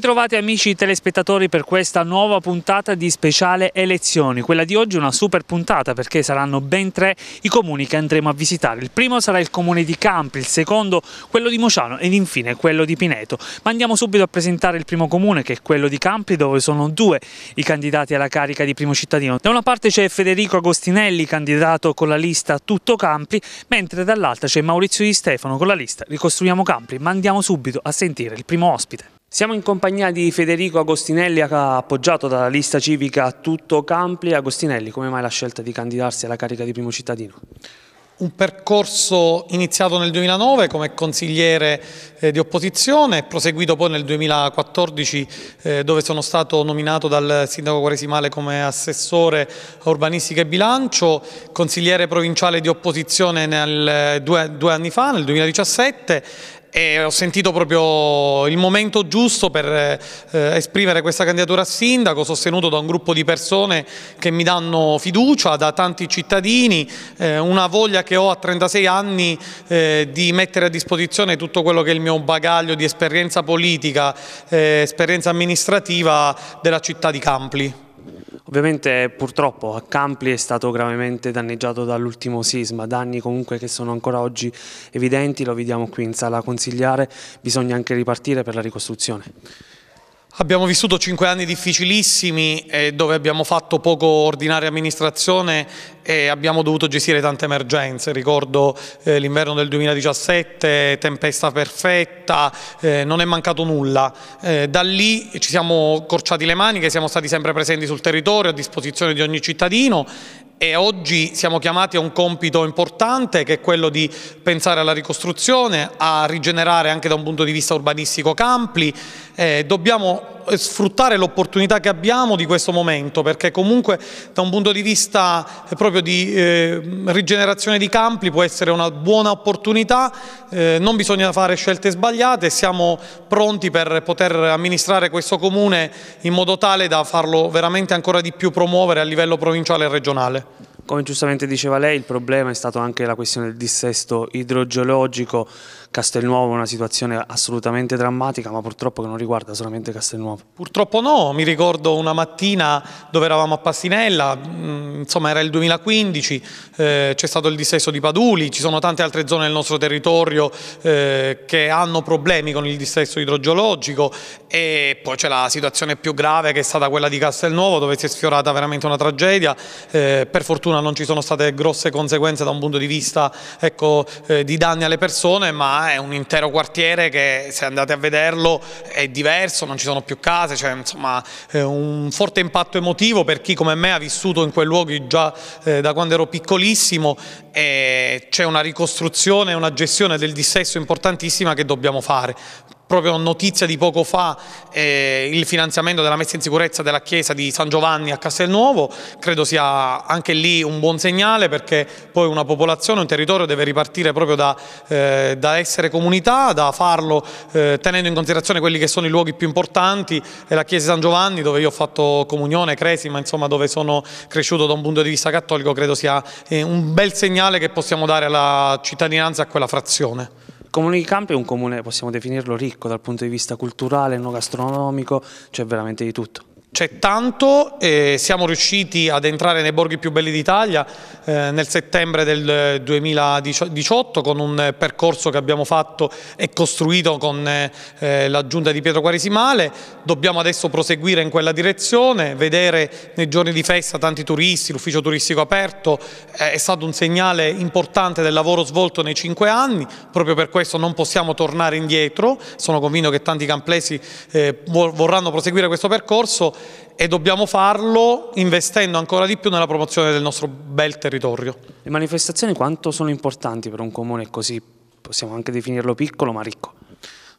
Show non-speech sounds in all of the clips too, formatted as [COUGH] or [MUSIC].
Ritrovati amici telespettatori per questa nuova puntata di speciale elezioni. Quella di oggi è una super puntata perché saranno ben tre i comuni che andremo a visitare. Il primo sarà il comune di Campi, il secondo quello di Mociano ed infine quello di Pineto. Ma andiamo subito a presentare il primo comune che è quello di Campi dove sono due i candidati alla carica di primo cittadino. Da una parte c'è Federico Agostinelli, candidato con la lista Tutto Campi, mentre dall'altra c'è Maurizio Di Stefano con la lista Ricostruiamo Campi. Ma andiamo subito a sentire il primo ospite. Siamo in compagnia di Federico Agostinelli, appoggiato dalla lista civica Tutto Campli. Agostinelli, come mai la scelta di candidarsi alla carica di primo cittadino? Un percorso iniziato nel 2009 come consigliere eh, di opposizione, proseguito poi nel 2014 eh, dove sono stato nominato dal sindaco Quaresimale come assessore a urbanistica e bilancio, consigliere provinciale di opposizione nel, due, due anni fa, nel 2017 e ho sentito proprio il momento giusto per eh, esprimere questa candidatura a sindaco, sostenuto da un gruppo di persone che mi danno fiducia, da tanti cittadini, eh, una voglia che ho a 36 anni eh, di mettere a disposizione tutto quello che è il mio bagaglio di esperienza politica, eh, esperienza amministrativa della città di Campli. Ovviamente purtroppo Campli è stato gravemente danneggiato dall'ultimo sisma, danni comunque che sono ancora oggi evidenti, lo vediamo qui in sala consigliare, bisogna anche ripartire per la ricostruzione. Abbiamo vissuto cinque anni difficilissimi eh, dove abbiamo fatto poco ordinaria amministrazione e abbiamo dovuto gestire tante emergenze. Ricordo eh, l'inverno del 2017, tempesta perfetta, eh, non è mancato nulla. Eh, da lì ci siamo corciati le maniche, siamo stati sempre presenti sul territorio a disposizione di ogni cittadino e oggi siamo chiamati a un compito importante che è quello di pensare alla ricostruzione, a rigenerare anche da un punto di vista urbanistico Campli. Eh, dobbiamo sfruttare l'opportunità che abbiamo di questo momento perché comunque da un punto di vista eh, proprio di eh, rigenerazione di campi può essere una buona opportunità, eh, non bisogna fare scelte sbagliate, siamo pronti per poter amministrare questo comune in modo tale da farlo veramente ancora di più promuovere a livello provinciale e regionale. Come giustamente diceva lei, il problema è stato anche la questione del dissesto idrogeologico. Castelnuovo è una situazione assolutamente drammatica, ma purtroppo non riguarda solamente Castelnuovo. Purtroppo no, mi ricordo una mattina dove eravamo a Pastinella, mm, insomma era il 2015, eh, c'è stato il dissesto di Paduli, ci sono tante altre zone del nostro territorio eh, che hanno problemi con il dissesto idrogeologico e poi c'è la situazione più grave che è stata quella di Castelnuovo dove si è sfiorata veramente una tragedia, eh, per fortuna non ci sono state grosse conseguenze da un punto di vista ecco, eh, di danni alle persone, ma è un intero quartiere che se andate a vederlo è diverso, non ci sono più case, c'è insomma un forte impatto emotivo per chi come me ha vissuto in quei luoghi già eh, da quando ero piccolissimo e c'è una ricostruzione una gestione del dissesto importantissima che dobbiamo fare proprio notizia di poco fa eh, il finanziamento della messa in sicurezza della chiesa di San Giovanni a Castelnuovo, credo sia anche lì un buon segnale perché poi una popolazione, un territorio deve ripartire proprio da, eh, da essere comunità, da farlo eh, tenendo in considerazione quelli che sono i luoghi più importanti e la chiesa di San Giovanni dove io ho fatto comunione, cresima, insomma dove sono cresciuto da un punto di vista cattolico, credo sia eh, un bel segnale che possiamo dare alla cittadinanza a quella frazione. Comune di Campi è un comune, possiamo definirlo, ricco dal punto di vista culturale, no gastronomico, c'è veramente di tutto. C'è tanto, eh, siamo riusciti ad entrare nei borghi più belli d'Italia eh, nel settembre del 2018 con un percorso che abbiamo fatto e costruito con eh, la giunta di Pietro Quaresimale. Dobbiamo adesso proseguire in quella direzione, vedere nei giorni di festa tanti turisti, l'ufficio turistico aperto, eh, è stato un segnale importante del lavoro svolto nei cinque anni, proprio per questo non possiamo tornare indietro, sono convinto che tanti camplesi eh, vorranno proseguire questo percorso e dobbiamo farlo investendo ancora di più nella promozione del nostro bel territorio. Le manifestazioni quanto sono importanti per un comune così, possiamo anche definirlo piccolo ma ricco?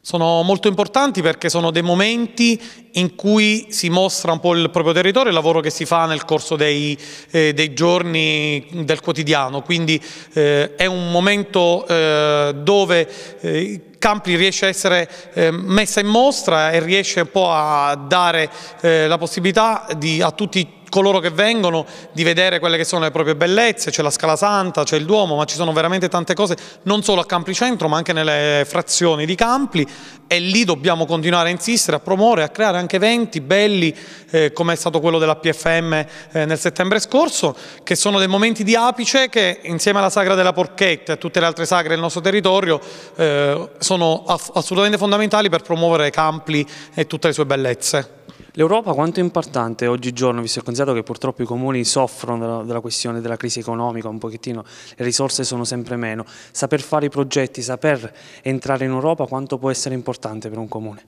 Sono molto importanti perché sono dei momenti in cui si mostra un po' il proprio territorio e il lavoro che si fa nel corso dei, eh, dei giorni del quotidiano, quindi eh, è un momento eh, dove Campri riesce a essere eh, messa in mostra e riesce un po' a dare eh, la possibilità di, a tutti coloro che vengono di vedere quelle che sono le proprie bellezze, c'è la Scala Santa, c'è il Duomo, ma ci sono veramente tante cose non solo a Campli Centro ma anche nelle frazioni di Campli e lì dobbiamo continuare a insistere, a promuovere, a creare anche eventi belli eh, come è stato quello della PFM eh, nel settembre scorso, che sono dei momenti di apice che insieme alla Sagra della Porchetta e a tutte le altre sagre del nostro territorio eh, sono assolutamente fondamentali per promuovere Campli e tutte le sue bellezze. L'Europa quanto è importante oggigiorno, visto e considerato che purtroppo i comuni soffrono della, della, questione della crisi economica un pochettino, le risorse sono sempre meno, saper fare i progetti, saper entrare in Europa quanto può essere importante per un comune?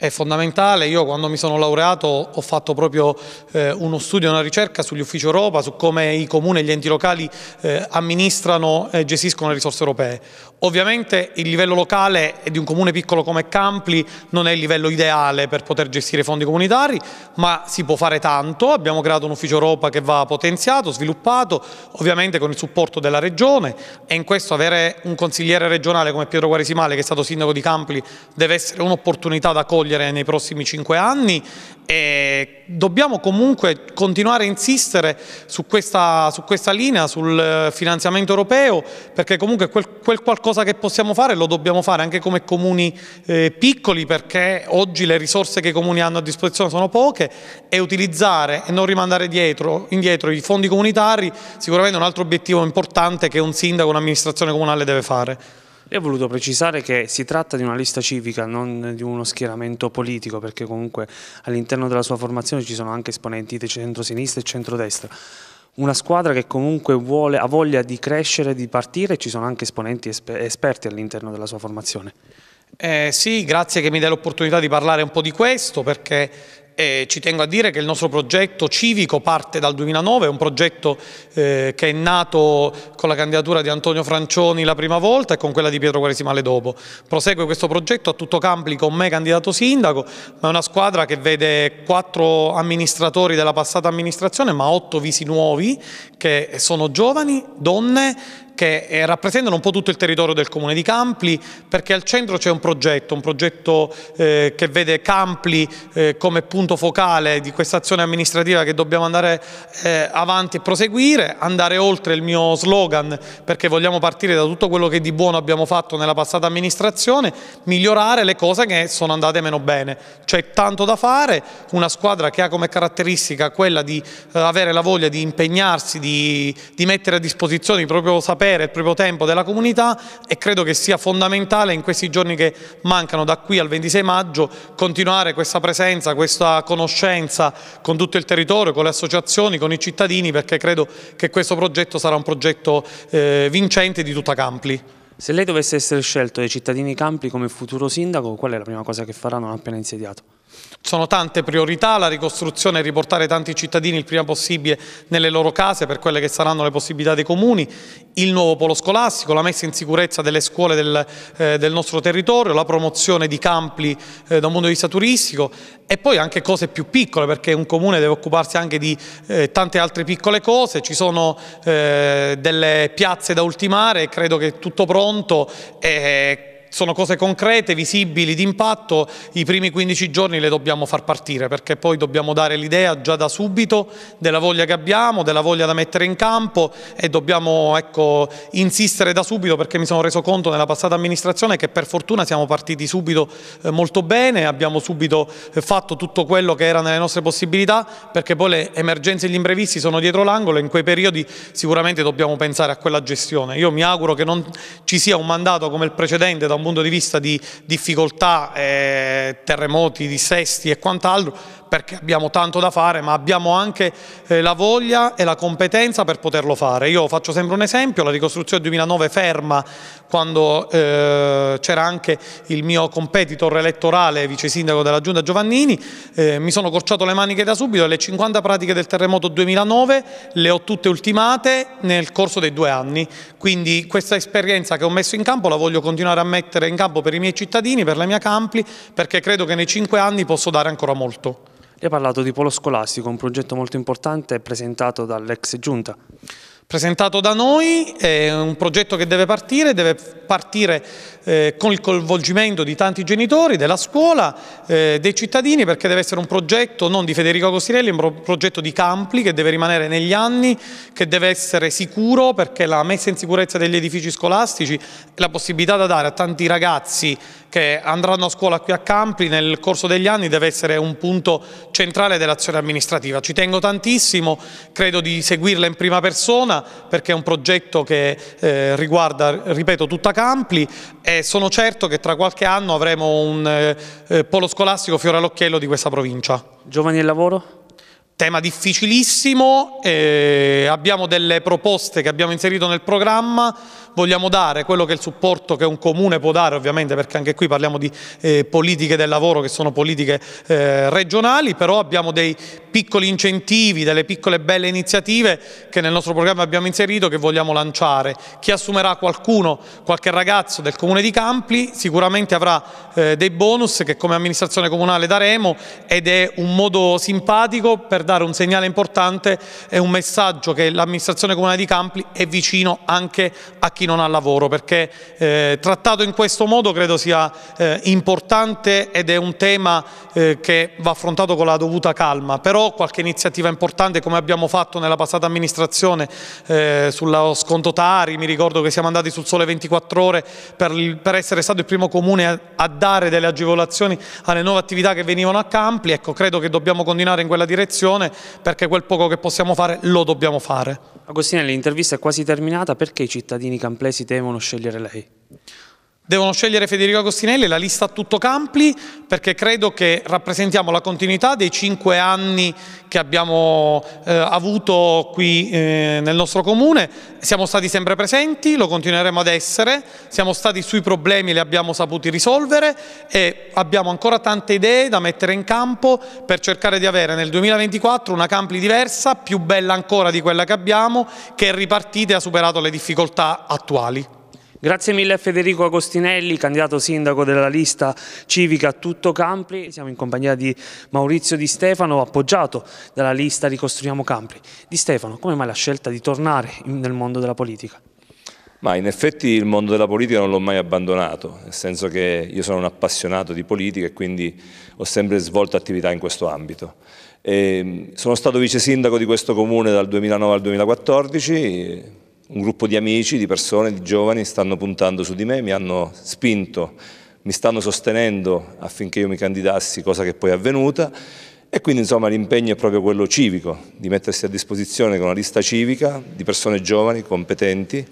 È fondamentale, io quando mi sono laureato ho fatto proprio eh, uno studio, una ricerca sugli uffici Europa, su come i comuni e gli enti locali eh, amministrano e gestiscono le risorse europee. Ovviamente il livello locale di un comune piccolo come Campli non è il livello ideale per poter gestire i fondi comunitari, ma si può fare tanto, abbiamo creato un ufficio Europa che va potenziato, sviluppato, ovviamente con il supporto della Regione. E in questo avere un consigliere regionale come Pietro Guarisimale che è stato sindaco di Campli deve essere un'opportunità da cogliere cogliere nei prossimi cinque anni e dobbiamo comunque continuare a insistere su questa, su questa linea, sul finanziamento europeo, perché comunque quel, quel, qualcosa che possiamo fare lo dobbiamo fare anche come comuni eh, piccoli, perché oggi le risorse che i comuni hanno a disposizione sono poche e utilizzare e non rimandare dietro, indietro i fondi comunitari sicuramente è un altro obiettivo importante che un sindaco, un'amministrazione comunale deve fare. Lei ha voluto precisare che si tratta di una lista civica, non di uno schieramento politico, perché comunque all'interno della sua formazione ci sono anche esponenti di centro-sinistra e centrodestra. Una squadra che comunque vuole, ha voglia di crescere, di partire ci sono anche esponenti esperti all'interno della sua formazione. Eh, sì, grazie che mi dai l'opportunità di parlare un po' di questo perché e ci tengo a dire che il nostro progetto civico parte dal 2009, è un progetto eh, che è nato con la candidatura di Antonio Francioni la prima volta e con quella di Pietro Quaresimale dopo. Prosegue questo progetto a tutto Campli con me candidato sindaco, ma è una squadra che vede quattro amministratori della passata amministrazione, ma otto visi nuovi che sono giovani, donne, che eh, rappresentano un po' tutto il territorio del comune di Campli perché al centro c'è un progetto, un progetto eh, che vede Campli eh, come punto focale di questa azione amministrativa che dobbiamo andare eh, avanti e proseguire, andare oltre il mio slogan perché vogliamo partire da tutto quello che di buono abbiamo fatto nella passata amministrazione, migliorare le cose che sono andate meno bene. C'è tanto da fare, una squadra che ha come caratteristica quella di eh, avere la voglia di impegnarsi, di, di mettere a disposizione proprio sapere sapere, il proprio tempo della comunità e credo che sia fondamentale in questi giorni che mancano da qui al 26 maggio continuare questa presenza, questa conoscenza con tutto il territorio, con le associazioni, con i cittadini perché credo che questo progetto sarà un progetto eh, vincente di tutta Campli. Se lei dovesse essere scelto dai cittadini Campli come futuro sindaco, qual è la prima cosa che farà non appena insediato? Sono tante priorità, la ricostruzione e riportare tanti cittadini il prima possibile nelle loro case per quelle che saranno le possibilità dei comuni, il nuovo polo scolastico, la messa in sicurezza delle scuole del, eh, del nostro territorio, la promozione di campi eh, da un punto di vista turistico e poi anche cose più piccole perché un comune deve occuparsi anche di eh, tante altre piccole cose, ci sono eh, delle piazze da ultimare, credo che è tutto pronto e sono cose concrete, visibili, d'impatto, i primi 15 giorni le dobbiamo far partire perché poi dobbiamo dare l'idea già da subito della voglia che abbiamo, della voglia da mettere in campo e dobbiamo ecco, insistere da subito perché mi sono reso conto nella passata amministrazione che per fortuna siamo partiti subito eh, molto bene, abbiamo subito eh, fatto tutto quello che era nelle nostre possibilità perché poi le emergenze e gli imprevisti sono dietro l'angolo e in quei periodi sicuramente dobbiamo pensare a quella gestione. Io mi auguro che non ci sia un mandato come il precedente da un punto di vista di difficoltà, eh, terremoti, dissesti e quant'altro, perché abbiamo tanto da fare, ma abbiamo anche eh, la voglia e la competenza per poterlo fare. Io faccio sempre un esempio, la ricostruzione 2009 ferma quando eh, c'era anche il mio competitor elettorale, vice sindaco della Giunta Giovannini, eh, mi sono corciato le maniche da subito e le 50 pratiche del terremoto 2009 le ho tutte ultimate nel corso dei due anni, quindi questa esperienza che ho messo in campo la voglio continuare a mettere in campo per i miei cittadini, per la mia Campli, perché credo che nei cinque anni posso dare ancora molto. Lei ha parlato di Polo Scolastico, un progetto molto importante presentato dall'ex giunta. presentato da noi, è un progetto che deve partire, deve partire eh, con il coinvolgimento di tanti genitori, della scuola, eh, dei cittadini, perché deve essere un progetto non di Federico Agostinelli, ma un progetto di Campli che deve rimanere negli anni, che deve essere sicuro perché la messa in sicurezza degli edifici scolastici la possibilità da dare a tanti ragazzi che andranno a scuola qui a Campli nel corso degli anni deve essere un punto centrale dell'azione amministrativa. Ci tengo tantissimo, credo di seguirla in prima persona perché è un progetto che eh, riguarda, ripeto, tutta Campli e sono certo che tra qualche anno avremo un eh, eh polo scolastico fiore all'occhiello di questa provincia. Giovani e lavoro? Tema difficilissimo, eh, abbiamo delle proposte che abbiamo inserito nel programma, vogliamo dare quello che è il supporto che un comune può dare ovviamente perché anche qui parliamo di eh, politiche del lavoro che sono politiche eh, regionali, però abbiamo dei piccoli incentivi, delle piccole belle iniziative che nel nostro programma abbiamo inserito che vogliamo lanciare. Chi assumerà qualcuno, qualche ragazzo del comune di Campli sicuramente avrà eh, dei bonus che come amministrazione comunale daremo ed è un modo simpatico per dare un segnale importante e un messaggio che l'amministrazione comunale di Campli è vicino anche a chi non ha lavoro perché eh, trattato in questo modo credo sia eh, importante ed è un tema eh, che va affrontato con la dovuta calma, però qualche iniziativa importante come abbiamo fatto nella passata amministrazione eh, sullo sconto Tari, mi ricordo che siamo andati sul sole 24 ore per, per essere stato il primo comune a, a, dare delle agevolazioni alle nuove attività che venivano a Campli, ecco credo che dobbiamo continuare in quella direzione perché quel poco che possiamo fare lo dobbiamo fare. Agostinelli, l'intervista è quasi terminata, perché i cittadini camplesi devono scegliere lei? Devono scegliere Federico Agostinelli, la lista a tutto Campli, perché credo che rappresentiamo la continuità dei cinque anni che abbiamo eh, avuto qui eh, nel nostro comune. Siamo stati sempre presenti, lo continueremo ad essere, siamo stati sui problemi, li abbiamo saputi risolvere e abbiamo ancora tante idee da mettere in campo per cercare di avere nel 2024 una Campli diversa, più bella ancora di quella che abbiamo, che è ripartita e ha superato le difficoltà attuali. Grazie mille a Federico Agostinelli, candidato sindaco della lista civica Tutto Campri. Siamo in compagnia di Maurizio Di Stefano, appoggiato dalla lista Ricostruiamo Campri. Di Stefano, come mai la scelta di tornare nel mondo della politica? Ma in effetti il mondo della politica non l'ho mai abbandonato, nel senso che io sono un appassionato di politica e quindi ho sempre svolto attività in questo ambito. E sono stato vice sindaco di questo comune dal 2009 al 2014 un gruppo di amici, di persone, di giovani stanno puntando su di me, mi hanno spinto, mi stanno sostenendo affinché io mi candidassi, cosa che poi è avvenuta e quindi insomma l'impegno è proprio quello civico, di mettersi a disposizione con una lista civica di persone giovani, competenti,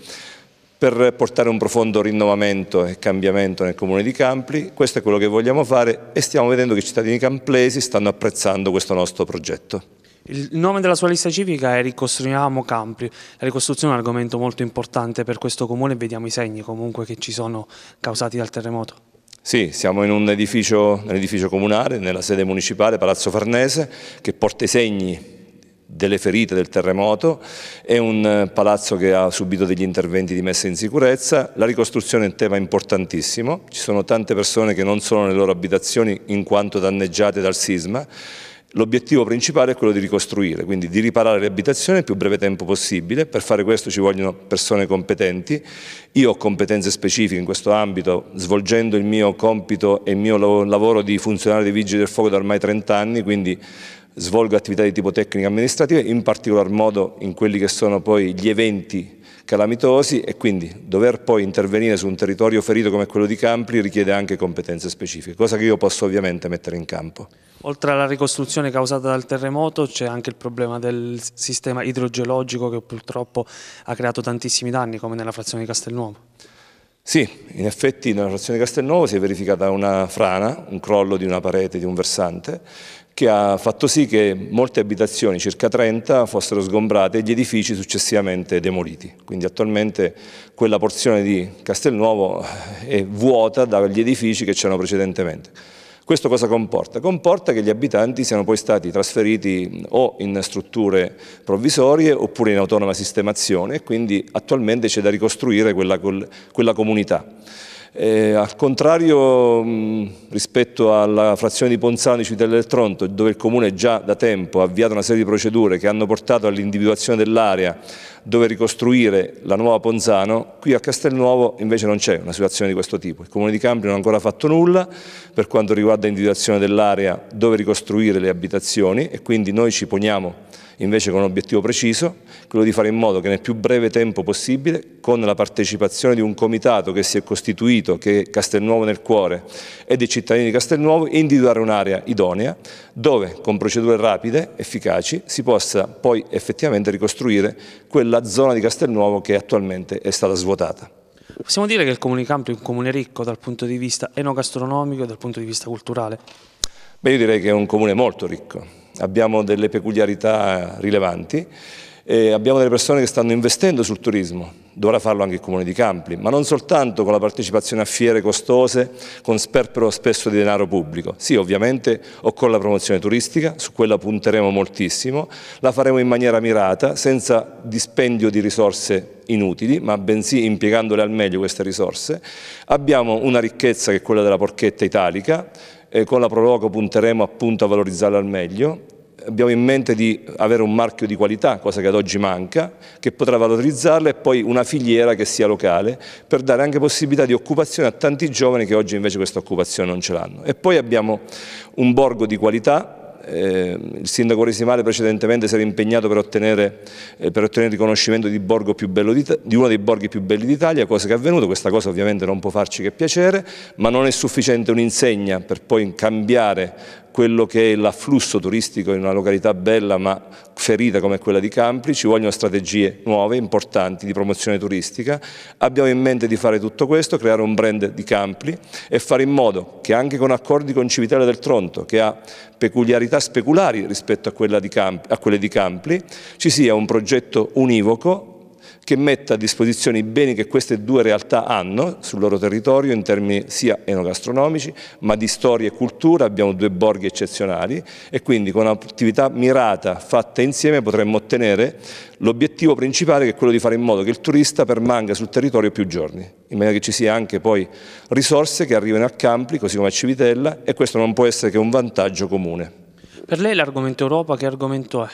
per portare un profondo rinnovamento e cambiamento nel comune di Campli. Questo è quello che vogliamo fare e stiamo vedendo che i cittadini camplesi stanno apprezzando questo nostro progetto. Il nome della sua lista civica è Ricostruiamo Campri. La ricostruzione è un argomento molto importante per questo comune e vediamo i segni comunque che ci sono causati dal terremoto. Sì, siamo in un edificio, edificio comunale, nella sede municipale, Palazzo Farnese, che porta i segni delle ferite del terremoto, è un palazzo che ha subito degli interventi di messa in sicurezza, la ricostruzione è un tema importantissimo, ci sono tante persone che non sono nelle loro abitazioni in quanto danneggiate dal sisma, L'obiettivo principale è quello di ricostruire, quindi di riparare le abitazioni nel più breve tempo possibile. Per fare questo ci vogliono persone competenti. Io ho competenze specifiche in questo ambito, svolgendo il mio compito e il mio lavoro di funzionario dei Vigili del Fuoco da ormai 30 anni, quindi svolgo attività di tipo tecnico amministrative, in particolar modo in quelli che sono poi gli eventi calamitosi e quindi dover poi intervenire su un territorio ferito come quello di Campri richiede anche competenze specifiche, cosa che io posso ovviamente mettere in campo. Oltre alla ricostruzione causata dal terremoto c'è anche il problema del sistema idrogeologico che purtroppo ha creato tantissimi danni come nella frazione di Castelnuovo. Sì, in effetti nella frazione di Castelnuovo si è verificata una frana, un crollo di una parete, di un versante che ha fatto sì che molte abitazioni, circa 30, fossero sgombrate e gli edifici successivamente demoliti. Quindi attualmente quella porzione di Castelnuovo è vuota dagli edifici che c'erano precedentemente. Questo cosa comporta? Comporta che gli abitanti siano poi stati trasferiti o in strutture provvisorie oppure in autonoma sistemazione e quindi attualmente c'è da ricostruire quella, quella comunità. Eh, al contrario mh, rispetto alla frazione di Ponzano di Civitella del Tronto, dove il Comune già da tempo ha avviato una serie di procedure che hanno portato all'individuazione dell'area dove ricostruire la nuova Ponzano, qui a Castelnuovo invece non c'è una situazione di questo tipo. Il Comune di Campri non ha ancora fatto nulla per quanto riguarda l'individuazione dell'area dove ricostruire le abitazioni e quindi noi ci poniamo invece con un obiettivo preciso, quello di fare in modo che nel più breve tempo possibile, con la partecipazione di un comitato che si è costituito, che è Castelnuovo nel cuore, e dei cittadini di Castelnuovo, individuare un'area idonea dove con procedure rapide, efficaci, si possa poi effettivamente ricostruire quella zona di Castelnuovo che attualmente è stata svuotata. Possiamo dire che il Comune di Campi è un comune ricco dal punto di vista enogastronomico e dal punto di vista culturale? Beh, io direi che è un comune molto ricco, abbiamo delle peculiarità rilevanti abbiamo delle persone che stanno investendo sul turismo, dovrà farlo anche il Comune di Campli, ma non soltanto con la partecipazione a fiere costose, con sperpero spesso di denaro pubblico. Sì, ovviamente occorre la promozione turistica, su quella punteremo moltissimo, la faremo in maniera mirata, senza dispendio di risorse inutili, ma bensì impiegandole al meglio queste risorse. Abbiamo una ricchezza che è quella della porchetta italica, e con la Proloco punteremo appunto a valorizzarla al meglio. Abbiamo in mente di avere un marchio di qualità, cosa che ad oggi manca, che potrà valorizzarla e poi una filiera che sia locale per dare anche possibilità di occupazione a tanti giovani che oggi invece questa occupazione non ce l'hanno. E poi abbiamo un borgo di qualità eh, il sindaco Resimale precedentemente si era impegnato per ottenere, eh, per ottenere il riconoscimento di, di, uno dei borghi più belli d'Italia, cosa che è avvenuta, questa cosa ovviamente non può farci che piacere, ma non è sufficiente un'insegna per poi cambiare quello che è l'afflusso turistico in una località bella ma ferita come quella di Campri, ci vogliono strategie nuove, importanti di promozione turistica. Abbiamo in mente di fare tutto questo, creare un brand di Campri e fare in modo che anche con accordi con Civitella del Tronto, che ha peculiarità speculari rispetto a, di Campi, a quelle di Campri, ci sia un progetto univoco che metta a disposizione i beni che queste due realtà hanno sul loro territorio in termini sia enogastronomici ma di storia e cultura, abbiamo due borghi eccezionali e quindi con un'attività mirata fatta insieme potremmo ottenere l'obiettivo principale che è quello di fare in modo che il turista permanga sul territorio più giorni, in maniera che ci sia anche poi risorse che arrivino a Campli così come a Civitella e questo non può essere che un vantaggio comune. Per lei l'argomento Europa che argomento è?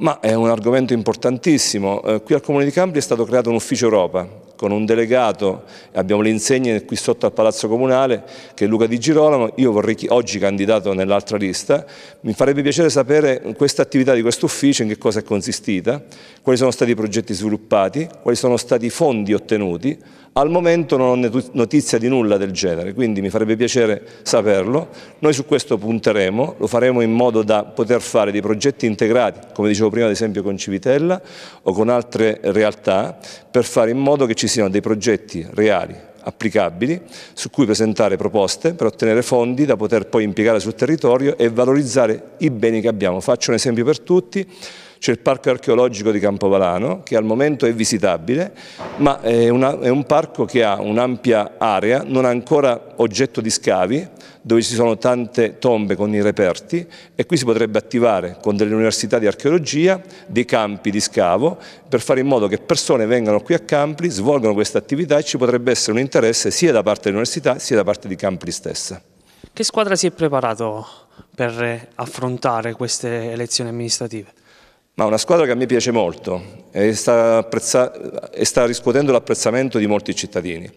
Ma è un argomento importantissimo. Eh, qui al Comune di Cambria è stato creato un ufficio Europa con un delegato, abbiamo le insegne qui sotto al Palazzo Comunale che è Luca Di Girolamo, io vorrei oggi candidato nell'altra lista, mi farebbe piacere sapere questa attività di questo ufficio in che cosa è consistita, quali sono stati i progetti sviluppati, quali sono stati i fondi ottenuti, al momento non ho notizia di nulla del genere, quindi mi farebbe piacere saperlo. Noi su questo punteremo, lo faremo in modo da poter fare dei progetti integrati, come dicevo prima ad esempio con Civitella o con altre realtà, per fare in modo che ci siano dei progetti reali, applicabili, su cui presentare proposte per ottenere fondi da poter poi impiegare sul territorio e valorizzare i beni che abbiamo. Faccio un esempio per tutti c'è il parco archeologico di Campovalano che al momento è visitabile, ma è, una, è un parco che ha un'ampia area, non ancora oggetto di scavi, dove ci sono tante tombe con i reperti e qui si potrebbe attivare con delle università di archeologia dei campi di scavo per fare in modo che persone vengano qui a Campli, svolgano questa attività e ci potrebbe essere un interesse sia da parte dell'università sia da parte di Campli stessa. Che squadra si è preparato per affrontare queste elezioni amministrative? Ma una squadra che a me piace molto e sta, e sta riscuotendo l'apprezzamento di molti cittadini.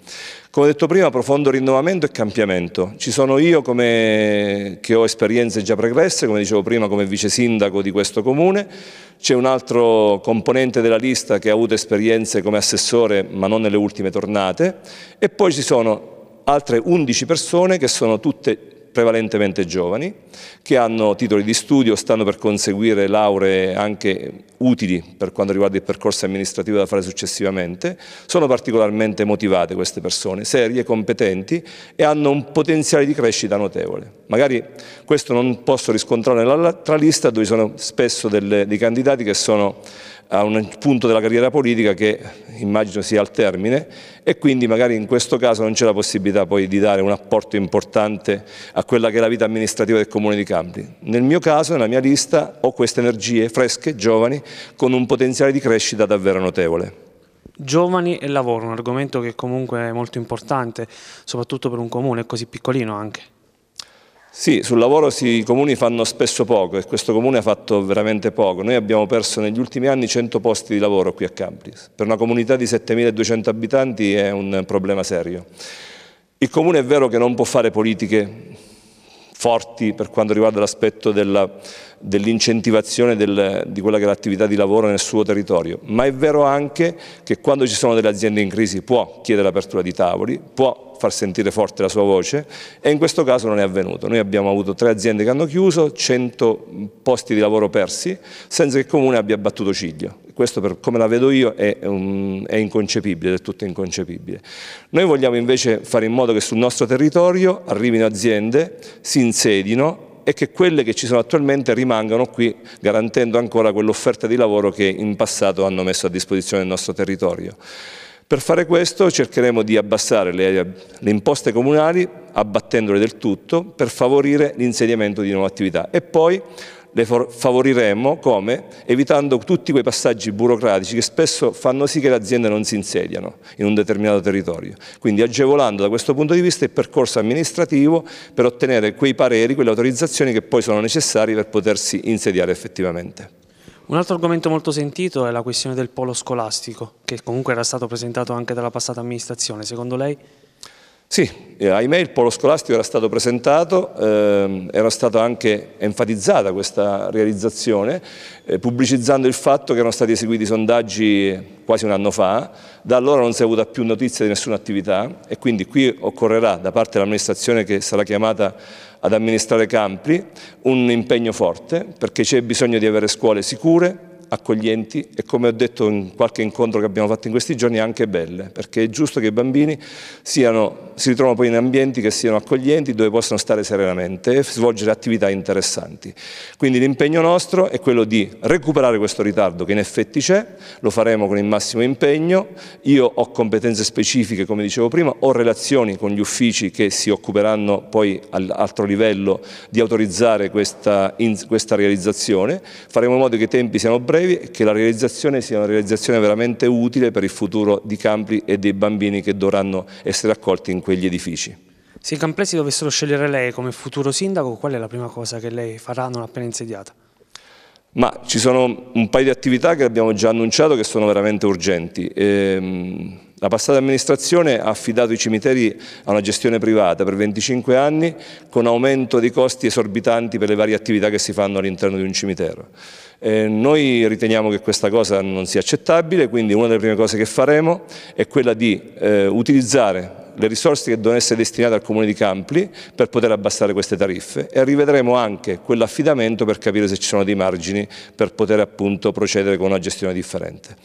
Come detto prima, profondo rinnovamento e cambiamento. Ci sono io come, che ho esperienze già pregresse, come dicevo prima come vice sindaco di questo comune, c'è un altro componente della lista che ha avuto esperienze come assessore ma non nelle ultime tornate e poi ci sono altre 11 persone che sono tutte prevalentemente giovani, che hanno titoli di studio, stanno per conseguire lauree anche utili per quanto riguarda il percorso amministrativo da fare successivamente, sono particolarmente motivate queste persone, serie, competenti e hanno un potenziale di crescita notevole. Magari questo non posso riscontrare nell'altra lista dove sono spesso delle, dei candidati che sono a un punto della carriera politica che immagino sia al termine e quindi magari in questo caso non c'è la possibilità poi di dare un apporto importante a quella che è la vita amministrativa del Comune di Campi. Nel mio caso, nella mia lista, ho queste energie fresche, giovani, con un potenziale di crescita davvero notevole. Giovani e lavoro, un argomento che comunque è molto importante, soprattutto per un comune così piccolino anche. Sì, sul lavoro sì, i comuni fanno spesso poco e questo comune ha fatto veramente poco. Noi abbiamo perso negli ultimi anni 100 posti di lavoro qui a Campris. Per una comunità di 7.200 abitanti è un problema serio. Il comune è vero che non può fare politiche forti per quanto riguarda l'aspetto dell'incentivazione del, di quella che è l'attività di lavoro nel suo territorio, ma è vero anche che quando ci sono delle aziende in crisi può chiedere l'apertura di tavoli, può far sentire forte la sua voce e in questo caso non è avvenuto. Noi abbiamo avuto tre aziende che hanno chiuso, 100 posti di lavoro persi, senza che il Comune abbia battuto ciglio. Questo, per come la vedo io, è, un, è inconcepibile, del tutto inconcepibile. Noi vogliamo invece fare in modo che sul nostro territorio arrivino aziende, si insedino e che quelle che ci sono attualmente rimangano qui garantendo ancora quell'offerta di lavoro che in passato hanno messo a disposizione del nostro territorio. Per fare questo cercheremo di abbassare le, le imposte comunali abbattendole del tutto per favorire l'insediamento di nuove attività e poi le favoriremo come? Evitando tutti quei passaggi burocratici che spesso fanno sì che le aziende non si insediano in un determinato territorio. Quindi agevolando da questo punto di vista il percorso amministrativo per ottenere quei pareri, quelle autorizzazioni che poi sono necessari per potersi insediare effettivamente. Un altro argomento molto sentito è la questione del polo scolastico, che comunque era stato presentato anche dalla passata amministrazione. Secondo lei? Sì, eh, ahimè il polo scolastico era stato presentato, eh, era stata anche enfatizzata questa realizzazione, eh, pubblicizzando il fatto che erano stati eseguiti sondaggi quasi un anno fa, da allora non si è avuta più notizia di nessuna attività e quindi qui occorrerà da parte dell'amministrazione che sarà chiamata ad amministrare campi un impegno forte perché c'è bisogno di avere scuole sicure, accoglienti e come ho detto in qualche incontro che abbiamo fatto in questi giorni anche belle, perché è giusto che i bambini siano, si ritrovino poi in ambienti che siano accoglienti, dove possono stare serenamente e svolgere attività interessanti. Quindi l'impegno nostro è quello di recuperare questo ritardo che in effetti c'è, lo faremo con il massimo impegno, io ho competenze specifiche come dicevo prima, ho relazioni con gli uffici che si occuperanno poi all'altro livello di autorizzare questa, in, questa realizzazione, faremo in modo che i tempi siano brevi brevi e che la realizzazione sia una realizzazione veramente utile per il futuro di Campri e dei bambini che dovranno essere accolti in quegli edifici. Se i campresi dovessero scegliere lei come futuro sindaco, qual è la prima cosa che lei farà non appena insediata? Ma ci sono un paio di attività che abbiamo già annunciato che sono veramente urgenti. Ehm, la passata amministrazione ha affidato i cimiteri a una gestione privata per 25 anni con aumento di costi esorbitanti per le varie attività che si fanno all'interno di un cimitero. Eh, noi riteniamo che questa cosa non sia accettabile, quindi una delle prime cose che faremo è quella di eh, utilizzare le risorse che devono essere destinate al Comune di Campli per poter abbassare queste tariffe e rivedremo anche quell'affidamento per capire se ci sono dei margini per poter appunto procedere con una gestione differente.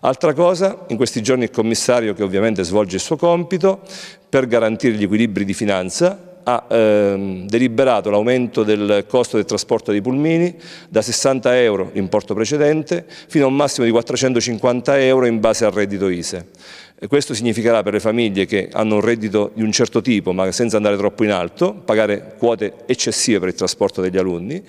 Altra cosa, in questi giorni il commissario che ovviamente svolge il suo compito per garantire gli equilibri di finanza ha ehm, deliberato l'aumento del costo del trasporto dei pulmini da 60 euro l'importo precedente fino a un massimo di 450 euro in base al reddito ISE. E questo significherà per le famiglie che hanno un reddito di un certo tipo ma senza andare troppo in alto, pagare quote eccessive per il trasporto degli alunni,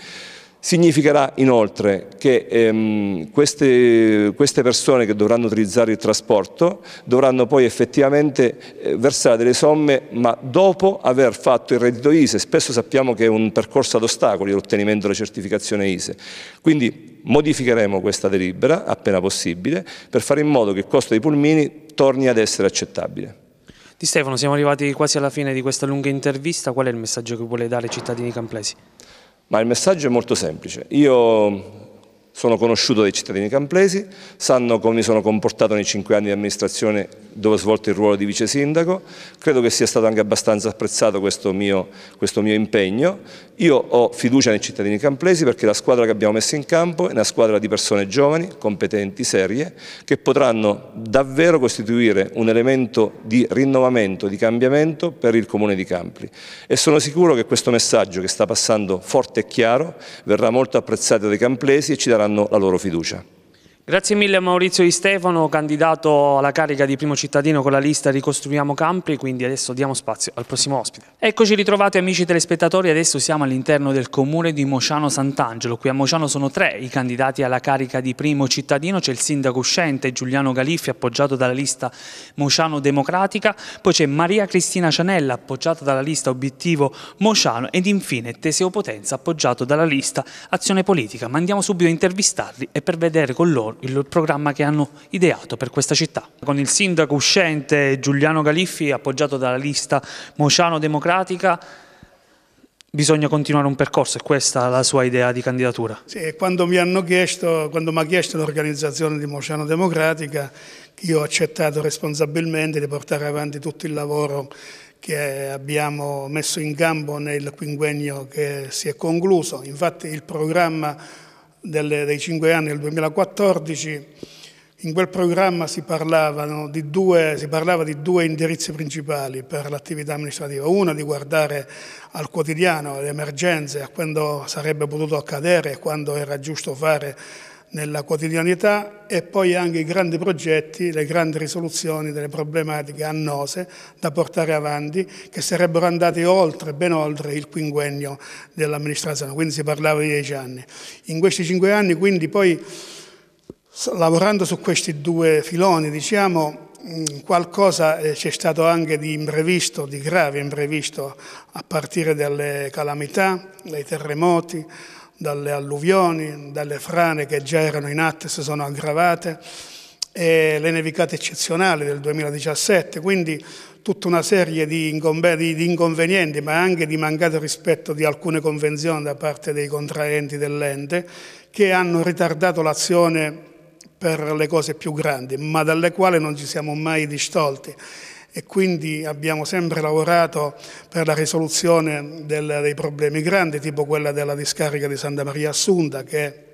Significherà inoltre che ehm, queste, queste, persone che dovranno utilizzare il trasporto dovranno poi effettivamente eh, versare delle somme ma dopo aver fatto il reddito ISE. Spesso sappiamo che è un percorso ad ostacoli l'ottenimento della certificazione ISE. Quindi modificheremo questa delibera appena possibile per fare in modo che il costo dei pulmini torni ad essere accettabile. Di Stefano, siamo arrivati quasi alla fine di questa lunga intervista. Qual è il messaggio che vuole dare ai cittadini camplesi? Ma il messaggio è molto semplice. Io sono conosciuto dai cittadini camplesi, sanno come mi sono comportato nei cinque anni di amministrazione dove ho svolto il ruolo di vice sindaco, credo che sia stato anche abbastanza apprezzato questo mio, questo mio impegno. Io ho fiducia nei cittadini camplesi perché la squadra che abbiamo messo in campo è una squadra di persone giovani, competenti, serie, che potranno davvero costituire un elemento di rinnovamento, di cambiamento per il Comune di Campli. E sono sicuro che questo messaggio che sta passando forte e chiaro verrà molto apprezzato dai camplesi e ci daranno la loro fiducia. Grazie mille a Maurizio Di Stefano, candidato alla carica di primo cittadino con la lista Ricostruiamo Campri, quindi adesso diamo spazio al prossimo ospite. Eccoci ritrovati amici telespettatori, adesso siamo all'interno del comune di Mociano Sant'Angelo. Qui a Mociano sono tre i candidati alla carica di primo cittadino, c'è il sindaco uscente Giuliano Galiffi appoggiato dalla lista Mociano Democratica, poi c'è Maria Cristina Cianella appoggiata dalla lista Obiettivo Mociano ed infine Teseo Potenza appoggiato dalla lista Azione Politica. Ma andiamo subito a intervistarli e per vedere con loro il programma che hanno ideato per questa città. Con il sindaco uscente Giuliano Galiffi, appoggiato dalla lista Mociano Democratica, bisogna continuare un percorso, è questa la sua idea di candidatura? Sì, quando mi hanno chiesto, quando mi ha chiesto l'organizzazione di Mociano Democratica, io ho accettato responsabilmente di portare avanti tutto il lavoro che abbiamo messo in campo nel quinquennio che si è concluso. Infatti il programma delle, dei cinque anni del 2014, in quel programma si, di due, si parlava di due indirizzi principali per l'attività amministrativa. Uno di guardare al quotidiano, alle emergenze, a quando sarebbe potuto accadere quando era giusto fare nella quotidianità e poi anche i grandi progetti, le grandi risoluzioni delle problematiche annose da portare avanti che sarebbero andati oltre, ben oltre il quinquennio dell'amministrazione, quindi si parlava di dieci anni. In questi cinque anni quindi poi lavorando su questi due filoni diciamo qualcosa eh, c'è stato anche di imprevisto, di grave imprevisto a partire dalle calamità, dai terremoti, dalle alluvioni, dalle frane che già erano in atto e si sono aggravate, e le nevicate eccezionali del 2017, quindi tutta una serie di, inconvenienti, ma anche di mancato rispetto di alcune convenzioni da parte dei contraenti dell'ente, che hanno ritardato l'azione per le cose più grandi, ma dalle quali non ci siamo mai distolti e quindi abbiamo sempre lavorato per la risoluzione del, dei problemi grandi, tipo quella della discarica di Santa Maria Assunta, che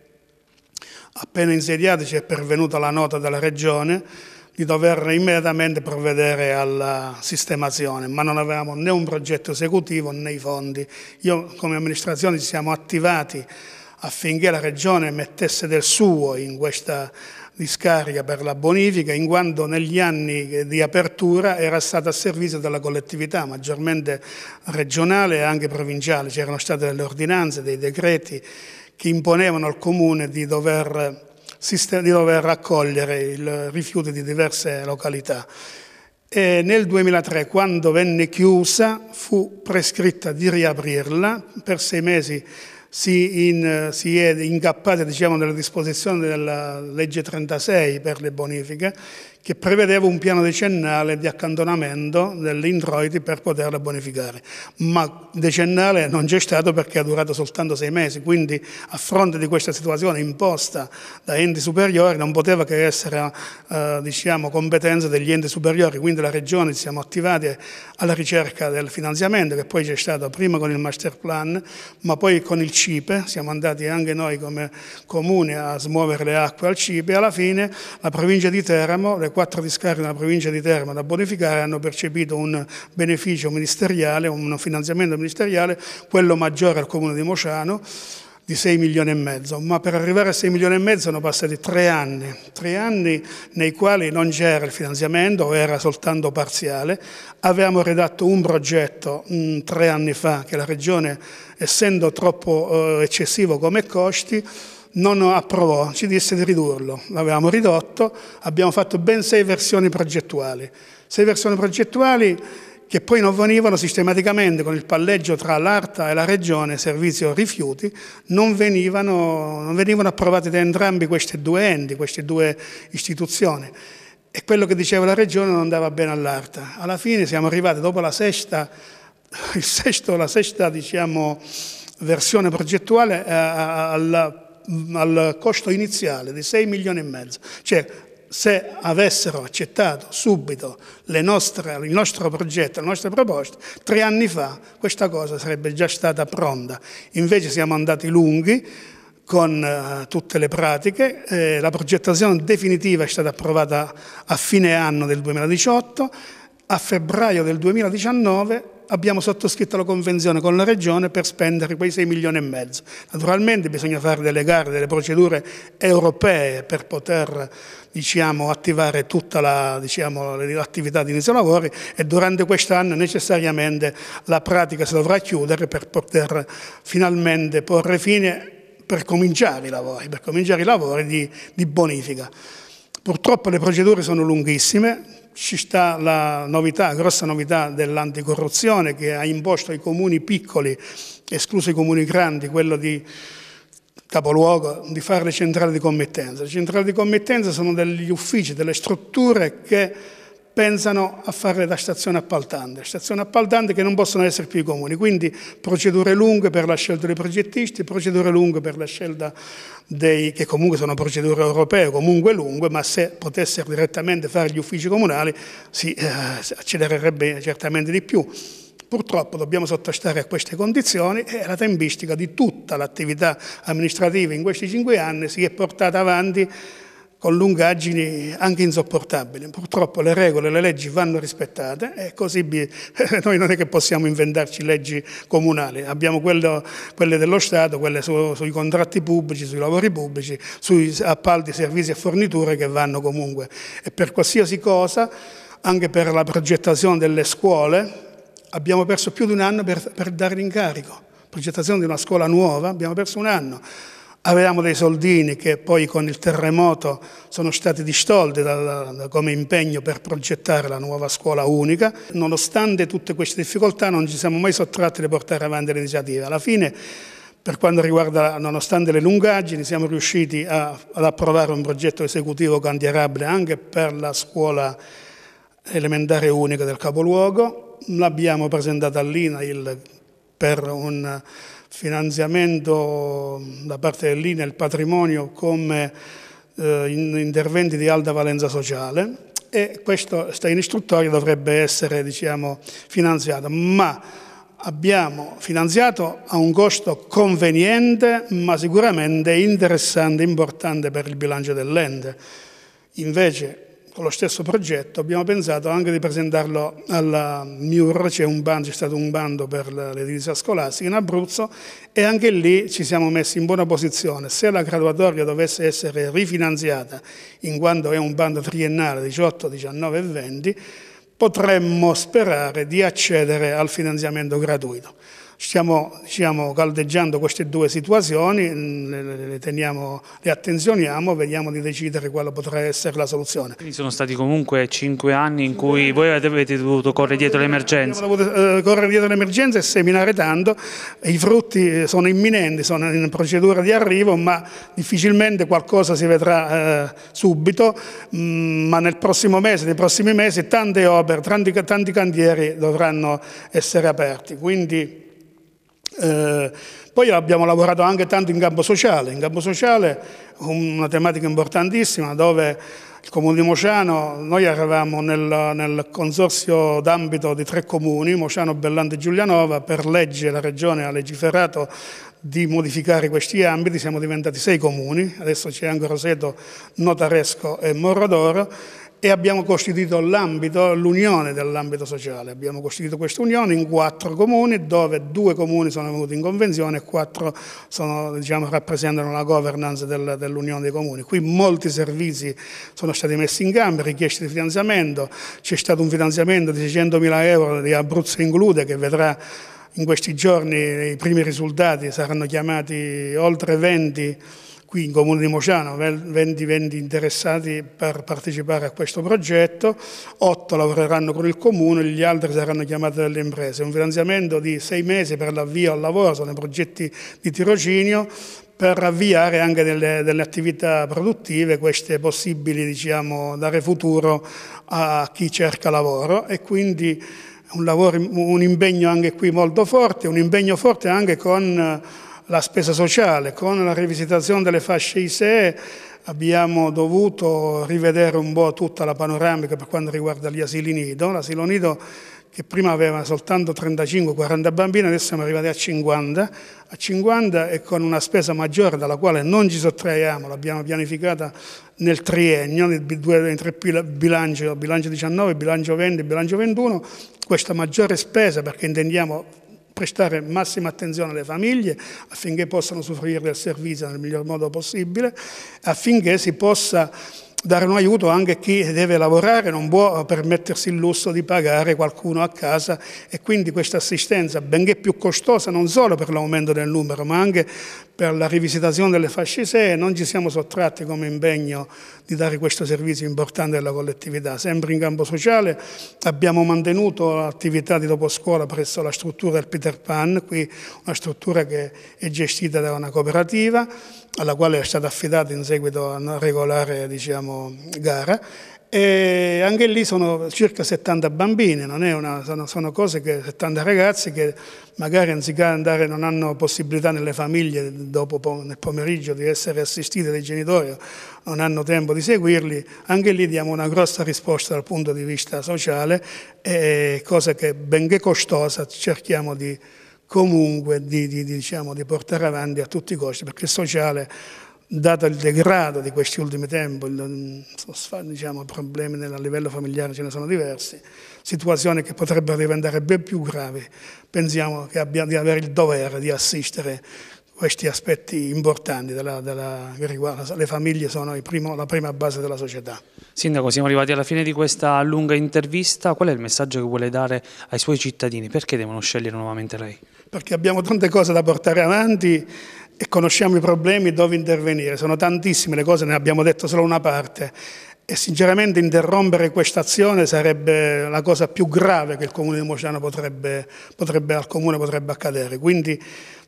appena insediata ci è pervenuta la nota della Regione di dover immediatamente provvedere alla sistemazione, ma non avevamo né un progetto esecutivo né i fondi. Io come amministrazione ci siamo attivati affinché la Regione mettesse del suo in questa di scarica per la bonifica, in quanto negli anni di apertura era stata a servizio della collettività, maggiormente regionale e anche provinciale. C'erano state delle ordinanze, dei decreti che imponevano al Comune di dover, di dover raccogliere i rifiuti di diverse località. E nel 2003, quando venne chiusa, fu prescritta di riaprirla per sei mesi si, in, si è incappata diciamo, nella disposizione della legge 36 per le bonifiche che prevedeva un piano decennale di accantonamento delle introiti per poterle bonificare, ma decennale non c'è stato perché ha durato soltanto sei mesi, quindi a fronte di questa situazione imposta da enti superiori non poteva che essere eh, diciamo, competenza degli enti superiori, quindi la Regione ci siamo attivati alla ricerca del finanziamento che poi c'è stato prima con il master plan, ma poi con il CIPE, siamo andati anche noi come comune a smuovere le acque al CIPE. E alla fine la provincia di Teramo, le quattro discariche nella provincia di Teramo da bonificare hanno percepito un beneficio ministeriale, un finanziamento ministeriale, quello maggiore al comune di Mociano, di 6 milioni e mezzo, ma per arrivare a 6 milioni e mezzo sono passati tre anni, tre anni nei quali non c'era il finanziamento era soltanto parziale. Avevamo redatto un progetto mh, mm, tre anni fa che la Regione, essendo troppo eh, eccessivo come costi, non approvò, ci disse di ridurlo. L'avevamo ridotto, abbiamo fatto ben sei versioni progettuali. Sei versioni progettuali che poi non venivano sistematicamente con il palleggio tra l'Arta e la Regione, servizio rifiuti, non venivano, non venivano approvati da entrambi questi due enti, queste due istituzioni. E quello che diceva la Regione non andava bene all'Arta. Alla fine siamo arrivati dopo la sesta, sesto, la sesta diciamo, versione progettuale eh, alla al costo iniziale di 6 milioni e mezzo. Cioè, se avessero accettato subito nostre, il nostro progetto, le nostre proposte, tre anni fa questa cosa sarebbe già stata pronta. Invece siamo andati lunghi con uh, tutte le pratiche, eh, la progettazione definitiva è stata approvata a fine anno del 2018, a febbraio del 2019 abbiamo sottoscritto la convenzione con la Regione per spendere quei 6 milioni e mezzo. Naturalmente bisogna fare delle gare, delle procedure europee per poter diciamo, attivare tutta la, diciamo, l'attività di inizio lavori e durante quest'anno necessariamente la pratica si dovrà chiudere per poter finalmente porre fine per cominciare i lavori, per cominciare i lavori di, di bonifica. Purtroppo le procedure sono lunghissime, ci sta la novità, la grossa novità dell'anticorruzione che ha imposto ai comuni piccoli, escluso i comuni grandi, quello di capoluogo, di fare le centrali di committenza. Le centrali di committenza sono degli uffici, delle strutture che pensano a fare la stazione appaltante, stazioni appaltanti che non possono essere più i comuni, quindi procedure lunghe per la scelta dei progettisti, procedure lunghe per la scelta dei, che comunque sono procedure europee, comunque lunghe, ma se potessero direttamente fare gli uffici comunali si eh, accelererebbe certamente di più. Purtroppo dobbiamo sottostare a queste condizioni e la tempistica di tutta l'attività amministrativa in questi cinque anni si è portata avanti con lungaggini anche insopportabili. Purtroppo le regole, le leggi vanno rispettate e così [LAUGHS] noi non è che possiamo inventarci leggi comunali, abbiamo quello, quelle dello Stato, quelle su, sui contratti pubblici, sui lavori pubblici, sui appalti, servizi e forniture che vanno comunque. E per qualsiasi cosa, anche per la progettazione delle scuole, abbiamo perso più di un anno per, per dare l'incarico. Progettazione di una scuola nuova, abbiamo perso un anno Avevamo dei soldini che poi con il terremoto sono stati distolti da, da, come impegno per progettare la nuova scuola unica. Nonostante tutte queste difficoltà non ci siamo mai sottratti di portare avanti l'iniziativa. Alla fine, per quanto riguarda, nonostante le lungaggini, siamo riusciti a, ad approvare un progetto esecutivo cantierabile anche per la scuola elementare unica del capoluogo. L'abbiamo presentato all'INAIL per un finanziamento da parte dell'INE patrimonio come eh, interventi di alta valenza sociale e questo sta in istruttoria dovrebbe essere diciamo, finanziato, ma abbiamo finanziato a un costo conveniente ma sicuramente interessante e importante per il bilancio dell'ente. Invece con lo stesso progetto abbiamo pensato anche di presentarlo alla MIUR, c'è stato un bando per l'edilizia scolastica in Abruzzo e anche lì ci siamo messi in buona posizione. Se la graduatoria dovesse essere rifinanziata, in quanto è un bando triennale 18, 19 e 20, potremmo sperare di accedere al finanziamento gratuito. Stiamo diciamo, caldeggiando queste due situazioni, mm, le, le, teniamo, le attenzioniamo, vediamo di decidere quale potrà essere la soluzione. Quindi sono stati comunque cinque anni in cui voi avete dovuto correre dietro l'emergenza. Abbiamo dovuto eh, correre dietro l'emergenza e seminare tanto, i frutti sono imminenti, sono in procedura di arrivo, ma difficilmente qualcosa si vedrà eh, subito, mm, ma nel prossimo mese, nei prossimi mesi, tante opere, tanti, tanti cantieri dovranno essere aperti. Quindi, eh, poi abbiamo lavorato anche tanto in campo sociale, in campo sociale una tematica importantissima dove il Comune di Mociano, noi eravamo nel, nel consorzio d'ambito di tre comuni, Mociano, Bellante e Giulianova, per legge la Regione ha legiferato di modificare questi ambiti, siamo diventati sei comuni, adesso c'è anche Roseto, Notaresco e Morrodoro e abbiamo costituito l'ambito, l'unione dell'ambito sociale. Abbiamo costituito questa unione in quattro comuni dove due comuni sono venuti in convenzione e quattro sono, diciamo, rappresentano la governance del, dell'unione dei comuni. Qui molti servizi sono stati messi in campo, richieste di finanziamento, c'è stato un finanziamento di 600.000 euro di Abruzzo Include che vedrà in questi giorni i primi risultati, saranno chiamati oltre 20 qui in Comune di Mociano 20, 20 interessati per partecipare a questo progetto, 8 lavoreranno con il Comune, gli altri saranno chiamati dalle imprese. Un finanziamento di 6 mesi per l'avvio al lavoro, sono i progetti di tirocinio, per avviare anche delle, delle attività produttive, queste possibili diciamo, dare futuro a chi cerca lavoro e quindi un, lavoro, un impegno anche qui molto forte, un impegno forte anche con la spesa sociale. Con la rivisitazione delle fasce ISEE abbiamo dovuto rivedere un po' tutta la panoramica per quanto riguarda gli asili nido. L'asilo nido che prima aveva soltanto 35-40 bambini, adesso siamo arrivati a 50, a 50 e con una spesa maggiore dalla quale non ci sottraiamo, l'abbiamo pianificata nel triennio, due, tre bilancio, bilancio 19, bilancio 20, bilancio 21, questa maggiore spesa perché intendiamo prestare massima attenzione alle famiglie affinché possano soffrire del servizio nel miglior modo possibile, affinché si possa dare un aiuto anche a chi deve lavorare, non può permettersi il lusso di pagare qualcuno a casa e quindi questa assistenza, benché più costosa non solo per l'aumento del numero, ma anche per la rivisitazione delle fasce 6, non ci siamo sottratti come impegno di dare questo servizio importante alla collettività. Sempre in campo sociale abbiamo mantenuto l'attività di dopo scuola presso la struttura del Peter Pan, qui una struttura che è gestita da una cooperativa, alla quale è stata affidata in seguito a una regolare diciamo, gara e anche lì sono circa 70 bambini, una, sono, sono, cose che 70 ragazzi che magari anziché andare non hanno possibilità nelle famiglie dopo nel pomeriggio di essere assistiti dai genitori, non hanno tempo di seguirli, anche lì diamo una grossa risposta dal punto di vista sociale, cosa che benché costosa cerchiamo di comunque di, di, diciamo, di portare avanti a tutti i costi, perché il sociale dato il degrado di questi ultimi tempi, diciamo, problemi a livello familiare ce ne sono diversi, situazioni che potrebbero diventare ben più gravi, pensiamo che abbiamo di avere il dovere di assistere questi aspetti importanti della, della, che riguardano le famiglie sono primo, la prima base della società. Sindaco, siamo arrivati alla fine di questa lunga intervista, qual è il messaggio che vuole dare ai suoi cittadini? Perché devono scegliere nuovamente lei? Perché abbiamo tante cose da portare avanti e conosciamo i problemi dove intervenire. Sono tantissime le cose, ne abbiamo detto solo una parte. E sinceramente interrompere questa azione sarebbe la cosa più grave che il Comune di Mociano potrebbe, potrebbe, al Comune potrebbe accadere. Quindi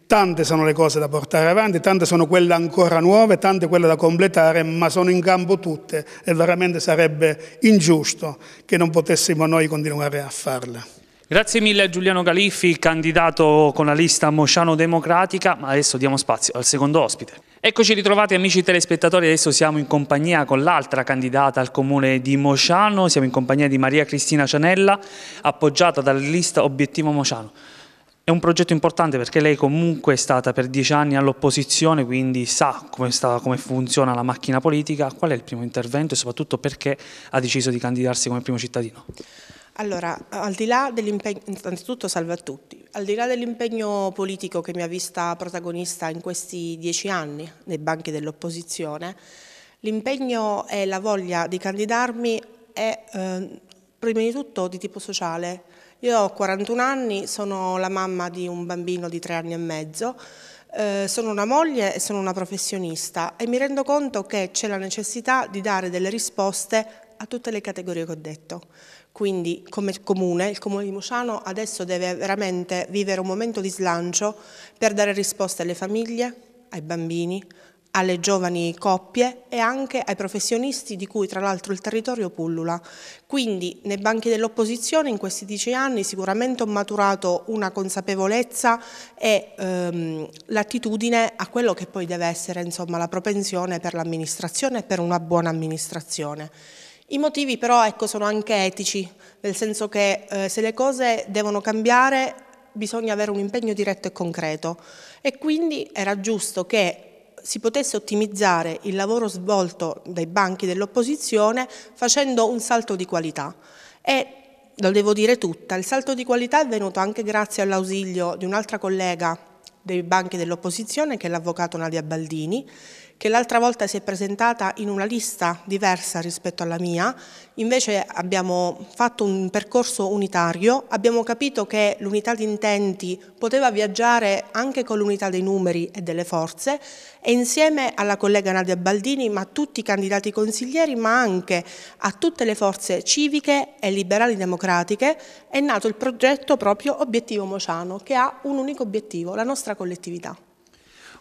tante sono le cose da portare avanti, tante sono quelle ancora nuove, tante quelle da completare, ma sono in campo tutte e veramente sarebbe ingiusto che non potessimo noi continuare a farle. Grazie mille a Giuliano Galiffi, candidato con la lista Mosciano Democratica, ma adesso diamo spazio al secondo ospite. Eccoci ritrovati amici telespettatori, adesso siamo in compagnia con l'altra candidata al comune di Mosciano, siamo in compagnia di Maria Cristina Cianella, appoggiata dalla lista Obiettivo Mosciano. È un progetto importante perché lei comunque è stata per dieci anni all'opposizione, quindi sa come, sta, come, funziona la macchina politica. Qual è il primo intervento e soprattutto perché ha deciso di candidarsi come primo cittadino? Allora, al di là dell'impegno, innanzitutto salve a tutti, al di là dell'impegno politico che mi ha vista protagonista in questi dieci anni nei banchi dell'opposizione, l'impegno e la voglia di candidarmi è eh, prima di tutto di tipo sociale. Io ho 41 anni, sono la mamma di un bambino di tre anni e mezzo, eh, sono una moglie e sono una professionista e mi rendo conto che c'è la necessità di dare delle risposte a tutte le categorie che ho detto. Quindi come comune, il comune di Mociano adesso deve veramente vivere un momento di slancio per dare risposte alle famiglie, ai bambini, alle giovani coppie e anche ai professionisti di cui tra l'altro il territorio pullula. Quindi nei banchi dell'opposizione in questi dieci anni sicuramente ho maturato una consapevolezza e ehm, l'attitudine a quello che poi deve essere insomma, la propensione per l'amministrazione e per una buona amministrazione. I motivi però ecco, sono anche etici, nel senso che eh, se le cose devono cambiare bisogna avere un impegno diretto e concreto e quindi era giusto che si potesse ottimizzare il lavoro svolto dai banchi dell'opposizione facendo un salto di qualità. E lo devo dire tutta, il salto di qualità è venuto anche grazie all'ausilio di un'altra collega dei banchi dell'opposizione che è l'avvocato Nadia Baldini che l'altra volta si è presentata in una lista diversa rispetto alla mia, invece abbiamo fatto un percorso unitario, abbiamo capito che l'unità di intenti poteva viaggiare anche con l'unità dei numeri e delle forze e insieme alla collega Nadia Baldini, ma a tutti i candidati consiglieri, ma anche a tutte le forze civiche e liberali democratiche, è nato il progetto proprio Obiettivo Mociano, che ha un unico obiettivo, la nostra collettività.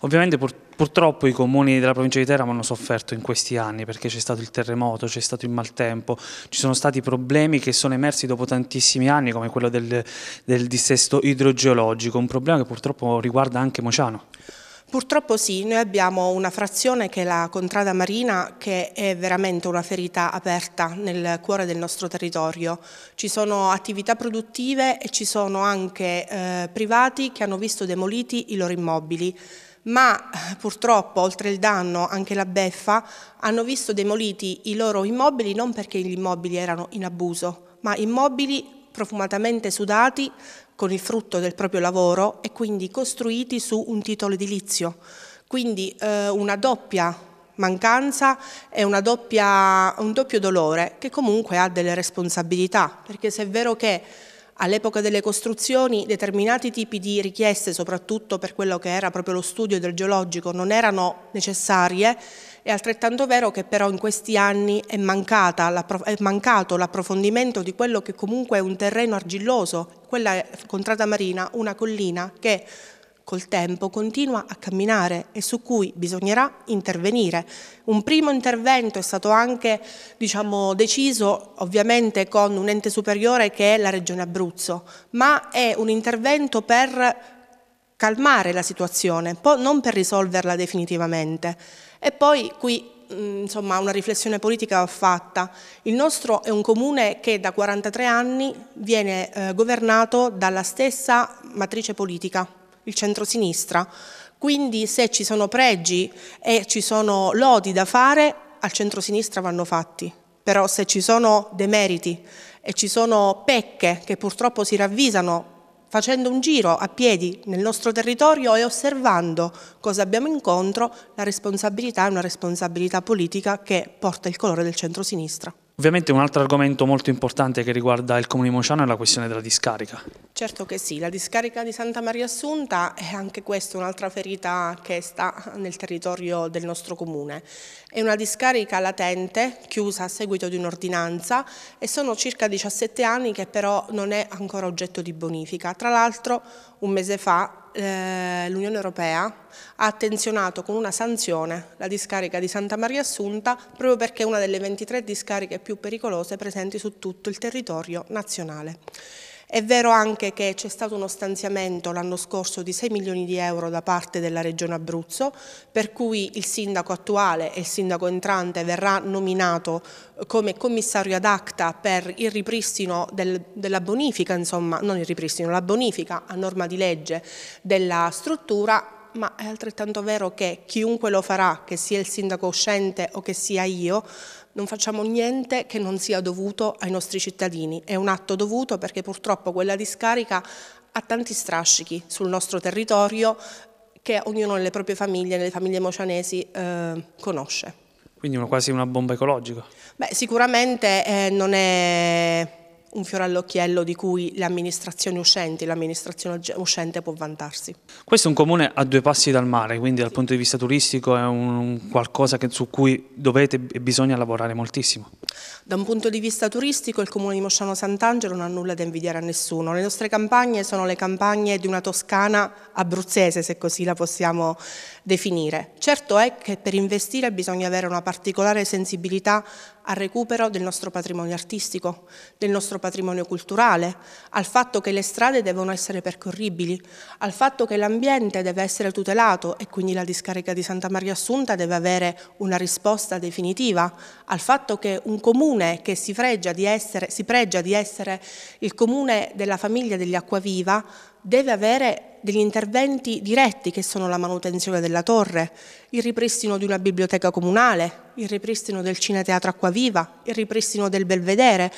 Ovviamente purtroppo i comuni della provincia di Teramo hanno sofferto in questi anni perché c'è stato il terremoto, c'è stato il maltempo, ci sono stati problemi che sono emersi dopo tantissimi anni come quello del, del dissesto idrogeologico, un problema che purtroppo riguarda anche Mociano. Purtroppo sì, noi abbiamo una frazione che è la Contrada Marina che è veramente una ferita aperta nel cuore del nostro territorio. Ci sono attività produttive e ci sono anche eh, privati che hanno visto demoliti i loro immobili ma purtroppo oltre il danno anche la beffa hanno visto demoliti i loro immobili non perché gli immobili erano in abuso, ma immobili profumatamente sudati con il frutto del proprio lavoro e quindi costruiti su un titolo edilizio. Quindi eh, una doppia mancanza e doppia, un doppio dolore che comunque ha delle responsabilità, perché se è vero che all'epoca delle costruzioni determinati tipi di richieste, soprattutto per quello che era proprio lo studio del geologico, non erano necessarie, è altrettanto vero che però in questi anni è, è mancato l'approfondimento di quello che comunque è un terreno argilloso, quella contrada marina, una collina che col tempo continua a camminare e su cui bisognerà intervenire. Un primo intervento è stato anche diciamo, deciso ovviamente con un ente superiore che è la Regione Abruzzo, ma è un intervento per calmare la situazione, non per risolverla definitivamente. E poi qui mm, insomma una riflessione politica va fatta. Il nostro è un comune che da 43 anni viene eh, governato dalla stessa matrice politica, il centrosinistra. Quindi se ci sono pregi e ci sono lodi da fare, al centrosinistra vanno fatti. Però se ci sono demeriti e ci sono pecche che purtroppo si ravvisano facendo un giro a piedi nel nostro territorio e osservando cosa abbiamo incontro, la responsabilità è una responsabilità politica che porta il colore del centro-sinistra. Ovviamente un altro argomento molto importante che riguarda il Comune di Mociano è la questione della discarica. Certo che sì, la discarica di Santa Maria Assunta è anche questa un'altra ferita che sta nel territorio del nostro Comune. È una discarica latente, chiusa a seguito di un'ordinanza e sono circa 17 anni che però non è ancora oggetto di bonifica. Tra l'altro un mese fa eh, l'Unione Europea ha attenzionato con una sanzione la discarica di Santa Maria Assunta proprio perché è una delle 23 discariche più pericolose presenti su tutto il territorio nazionale. È vero anche che c'è stato uno stanziamento l'anno scorso di 6 milioni di euro da parte della Regione Abruzzo, per cui il sindaco attuale e il sindaco entrante verrà nominato come commissario ad acta per il ripristino del, della bonifica, insomma, non il ripristino, la bonifica a norma di legge della struttura, ma è altrettanto vero che chiunque lo farà, che sia il sindaco uscente o che sia io, non facciamo niente che non sia dovuto ai nostri cittadini. È un atto dovuto perché purtroppo quella discarica ha tanti strascichi sul nostro territorio che ognuno nelle proprie famiglie, nelle famiglie mocianesi, eh, conosce. Quindi una, quasi una bomba ecologica? Beh, sicuramente eh, non è un fiore all'occhiello di cui le amministrazioni uscenti, l'amministrazione uscente può vantarsi. Questo è un comune a due passi dal mare, quindi dal punto di vista turistico è un qualcosa che, su cui dovete e bisogna lavorare moltissimo. Da un punto di vista turistico il comune di Mosciano Sant'Angelo non ha nulla da invidiare a nessuno. Le nostre campagne sono le campagne di una Toscana abruzzese, se così la possiamo definire. Certo è che per investire bisogna avere una particolare sensibilità al recupero del nostro patrimonio artistico, del nostro patrimonio culturale, al fatto che le strade devono essere percorribili, al fatto che l'ambiente deve essere tutelato e quindi la discarica di Santa Maria Assunta deve avere una risposta definitiva, al fatto che un comune che si, di essere, pregia di essere il comune della famiglia degli Acquaviva deve avere degli interventi diretti che sono la manutenzione della torre, il ripristino di una biblioteca comunale, il ripristino del cineteatro Acquaviva, il ripristino del belvedere,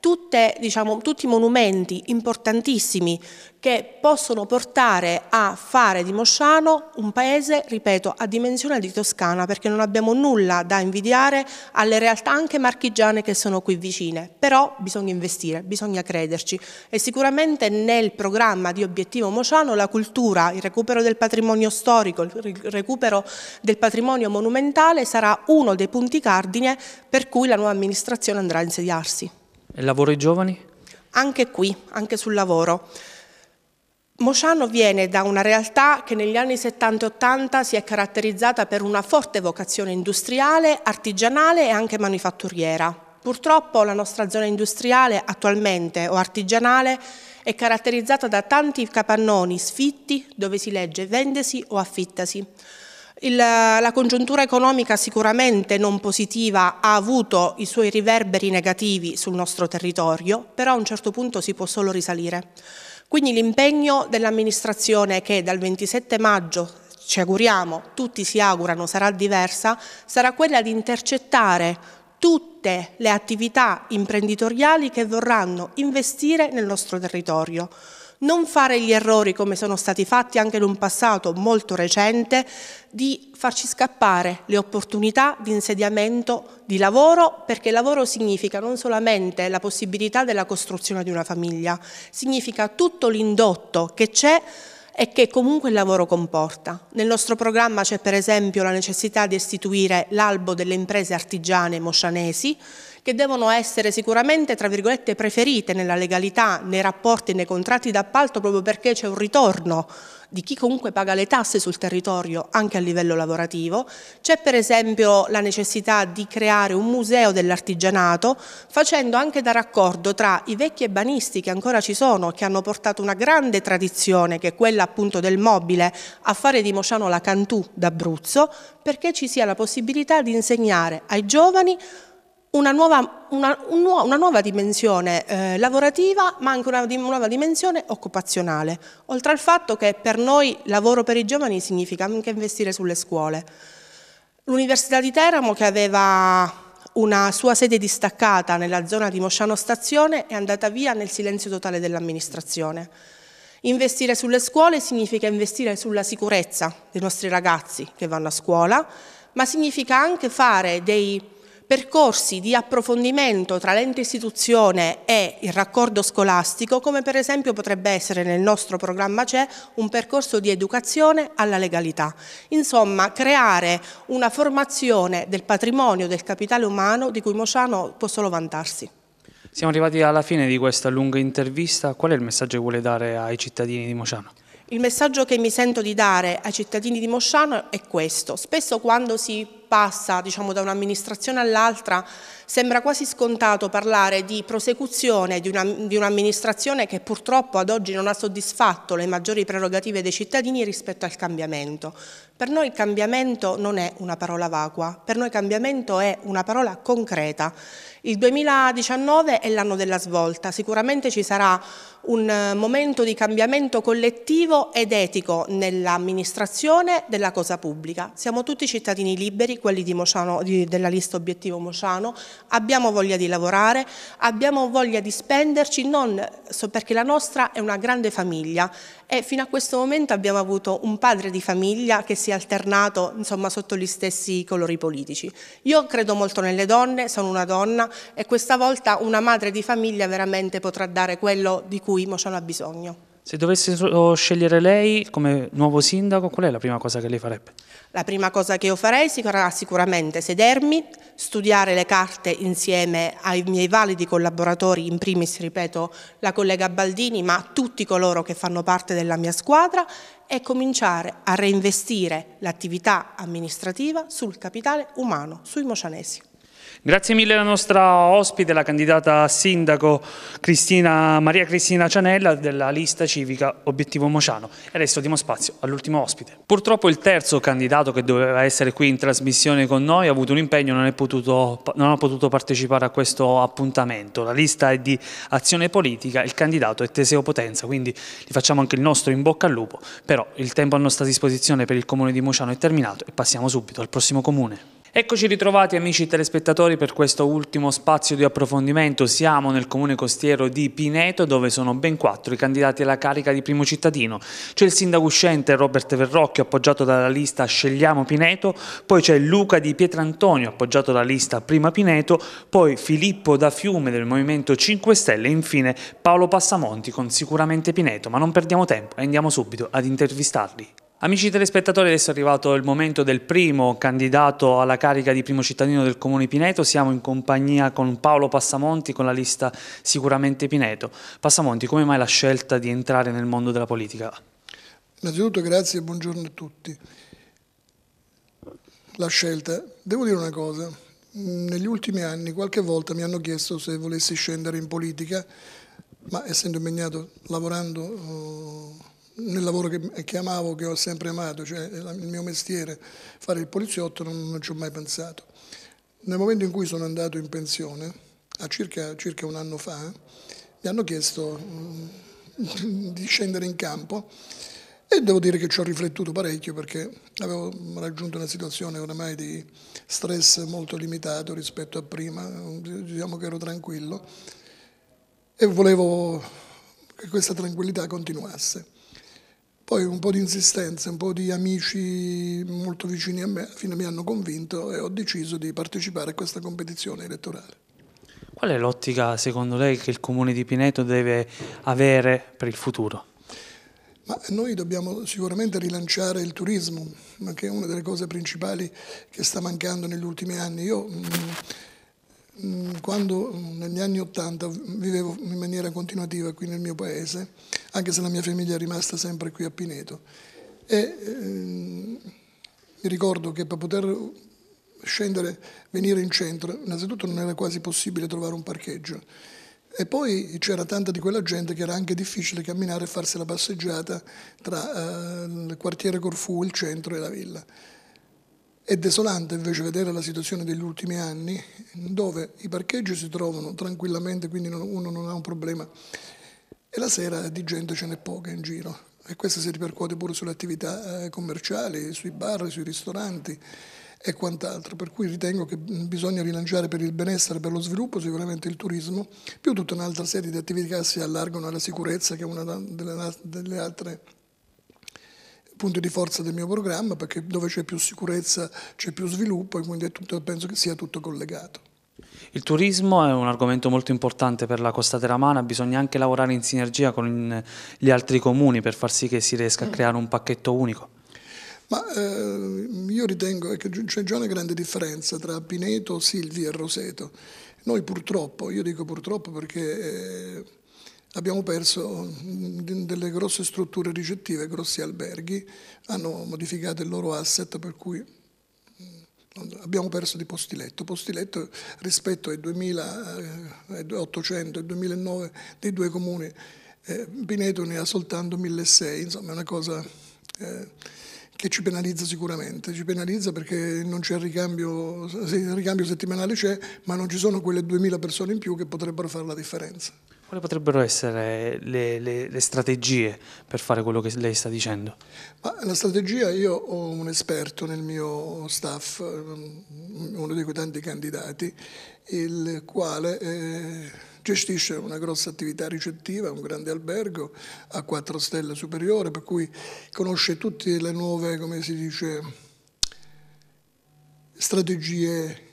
tutte, diciamo, tutti monumenti importantissimi che possono portare a fare di Mosciano un paese, ripeto, a dimensione di Toscana, perché non abbiamo nulla da invidiare alle realtà anche marchigiane che sono qui vicine, però bisogna investire, bisogna crederci e sicuramente nel programma di Obiettivo Mosciano la cultura, il recupero del patrimonio storico, il recupero del patrimonio monumentale sarà uno dei punti cardine per cui la nuova amministrazione andrà a insediarsi. E lavoro ai giovani? Anche qui, anche sul lavoro. Mociano viene da una realtà che negli anni 70 e 80 si è caratterizzata per una forte vocazione industriale, artigianale e anche manifatturiera. Purtroppo la nostra zona industriale attualmente o artigianale è caratterizzata da tanti capannoni sfitti dove si legge vendesi o affittasi. Il, la congiuntura economica sicuramente non positiva ha avuto i suoi riverberi negativi sul nostro territorio, però a un certo punto si può solo risalire. Quindi l'impegno dell'amministrazione che dal 27 maggio ci auguriamo, tutti si augurano sarà diversa, sarà quella di intercettare tutte le attività imprenditoriali che vorranno investire nel nostro territorio non fare gli errori come sono stati fatti anche in un passato molto recente di farci scappare le opportunità di insediamento di lavoro perché lavoro significa non solamente la possibilità della costruzione di una famiglia, significa tutto l'indotto che c'è e che comunque il lavoro comporta. Nel nostro programma c'è per esempio la necessità di istituire l'albo delle imprese artigiane moscianesi che devono essere sicuramente, tra virgolette, preferite nella legalità, nei rapporti, nei contratti d'appalto, proprio perché c'è un ritorno di chi comunque paga le tasse sul territorio anche a livello lavorativo. C'è per esempio la necessità di creare un museo dell'artigianato facendo anche da raccordo tra i vecchi ebanisti che ancora ci sono, che hanno portato una grande tradizione che è quella appunto del mobile a fare di Mociano la Cantù d'Abruzzo perché ci sia la possibilità di insegnare ai giovani una nuova, una, una nuova dimensione eh, lavorativa ma anche una, nuova dimensione occupazionale, oltre al fatto che per noi lavoro per i giovani significa anche investire sulle scuole. L'Università di Teramo che aveva una sua sede distaccata nella zona di Mosciano Stazione è andata via nel silenzio totale dell'amministrazione. Investire sulle scuole significa investire sulla sicurezza dei nostri ragazzi che vanno a scuola, ma significa anche fare dei percorsi di approfondimento tra l'ente istituzione e il raccordo scolastico, come per esempio potrebbe essere nel nostro programma c'è un percorso di educazione alla legalità. Insomma, creare una formazione del patrimonio del capitale umano di cui Mociano può solo vantarsi. Siamo arrivati alla fine di questa lunga intervista. Qual è il messaggio che vuole dare ai cittadini di Mociano? Il messaggio che mi sento di dare ai cittadini di Mosciano è questo. Spesso quando si passa diciamo, da un'amministrazione all'altra, sembra quasi scontato parlare di prosecuzione di, un'amministrazione che purtroppo ad oggi non ha soddisfatto le maggiori prerogative dei cittadini rispetto al cambiamento. Per noi il cambiamento non è una parola vacua, per noi cambiamento è una parola concreta. Il 2019 è l'anno della svolta, sicuramente ci sarà un momento di cambiamento collettivo ed etico nell'amministrazione della cosa pubblica. Siamo tutti cittadini liberi, quelli di Mociano, di, della lista obiettivo Mociano, abbiamo voglia di lavorare, abbiamo voglia di spenderci, non perché la nostra è una grande famiglia e fino a questo momento abbiamo avuto un padre di famiglia che si è alternato insomma, sotto gli stessi colori politici. Io credo molto nelle donne, sono una donna e questa volta una madre di famiglia veramente potrà dare quello di cui Mociano ha bisogno. Se dovesse scegliere lei come nuovo sindaco, qual è la prima cosa che lei farebbe? La prima cosa che io farei sarà sicuramente sedermi, studiare le carte insieme ai miei validi collaboratori, in primis, ripeto, la collega Baldini, ma tutti coloro che fanno parte della mia squadra e cominciare a reinvestire l'attività amministrativa sul capitale umano, sui mocianesi. Grazie mille alla nostra ospite, la candidata sindaco Cristina, Maria Cristina Cianella della lista civica Obiettivo Mociano. E adesso diamo spazio all'ultimo ospite. Purtroppo il terzo candidato che doveva essere qui in trasmissione con noi ha avuto un impegno e non, non ha potuto partecipare a questo appuntamento. La lista è di azione politica, il candidato è Teseo Potenza, quindi gli facciamo anche il nostro in bocca al lupo, però il tempo a nostra disposizione per il comune di Mociano è terminato e passiamo subito al prossimo comune. Eccoci ritrovati amici telespettatori per questo ultimo spazio di approfondimento. Siamo nel comune costiero di Pineto dove sono ben quattro i candidati alla carica di primo cittadino. C'è il sindaco uscente Robert Verrocchio appoggiato dalla lista Scegliamo Pineto, poi c'è Luca di Pietrantonio appoggiato dalla lista Prima Pineto, poi Filippo da Fiume del Movimento 5 Stelle e infine Paolo Passamonti con Sicuramente Pineto. Ma non perdiamo tempo e andiamo subito ad intervistarli. Amici telespettatori, adesso è arrivato il momento del primo candidato alla carica di primo cittadino del Comune Pineto. Siamo in compagnia con Paolo Passamonti con la lista Sicuramente Pineto. Passamonti, come mai la scelta di entrare nel mondo della politica? Innanzitutto grazie e buongiorno a tutti. La scelta, devo dire una cosa, Negli ultimi anni qualche volta mi hanno chiesto se volessi scendere in politica, ma essendo impegnato lavorando uh, nel lavoro che, che, amavo, che ho sempre amato, cioè il mio mestiere, fare il poliziotto, non, non ci ho mai pensato. Nel momento in cui sono andato in pensione, a circa, circa un anno fa, mi hanno chiesto uh, [LAUGHS] di scendere in campo e devo dire che ci ho riflettuto parecchio perché avevo raggiunto una situazione oramai di stress molto limitato rispetto a prima, diciamo che ero tranquillo e volevo che questa tranquillità continuasse. Poi un po' di insistenza, un po' di amici molto vicini a me, alla fine mi hanno convinto e ho deciso di partecipare a questa competizione elettorale. Qual è l'ottica, secondo lei, che il Comune di Pineto deve avere per il futuro? Ma noi dobbiamo sicuramente rilanciare il turismo, che è una delle cose principali che sta mancando negli ultimi anni. Io mm, quando mm, negli anni Ottanta vivevo in maniera continuativa qui nel mio paese, anche se la mia famiglia è rimasta sempre qui a Pineto, e eh, mi ricordo che per poter scendere, venire in centro, innanzitutto non era quasi possibile trovare un parcheggio e poi c'era tanta di quella gente che era anche difficile camminare e farsi la passeggiata tra eh, il quartiere Corfu, il centro e la villa. È desolante invece vedere la situazione degli ultimi anni dove i parcheggi si trovano tranquillamente, quindi uno non ha un problema e la sera di gente ce n'è poca in giro. E questo si ripercuote pure sulle attività eh, commerciali, sui bar, sui ristoranti e quant'altro, per cui ritengo che bisogna rilanciare per il benessere, per lo sviluppo sicuramente il turismo, più tutta un'altra serie di attività che si allargano alla sicurezza, che è una delle, delle altre punti di forza del mio programma, perché dove c'è più sicurezza c'è più sviluppo e quindi tutto, penso che sia tutto collegato. Il turismo è un argomento molto importante per la Costa Teramana, bisogna anche lavorare in sinergia con gli altri comuni per far sì che si riesca a creare un pacchetto unico. Ma eh, io ritengo che c'è già una grande differenza tra Pineto, Silvi e Roseto. Noi purtroppo, io dico purtroppo perché eh, abbiamo perso delle grosse strutture ricettive, grossi alberghi, hanno modificato il loro asset per cui mm, abbiamo perso di postiletto. Postiletto rispetto ai 2800 e 2009 dei due comuni, eh, Pineto ne ha soltanto 1600, insomma è una cosa... Eh, che ci penalizza sicuramente, ci penalizza perché non c'è il ricambio, il ricambio settimanale c'è, ma non ci sono quelle 2000 persone in più che potrebbero fare la differenza. Quali potrebbero essere le, le, le, strategie per fare quello che lei sta dicendo? Ma la strategia, io ho un esperto nel mio staff, uno di quei tanti candidati, il quale... Eh, gestisce una grossa attività ricettiva, un grande albergo a quattro stelle superiore, per cui conosce tutte le nuove, come si dice, strategie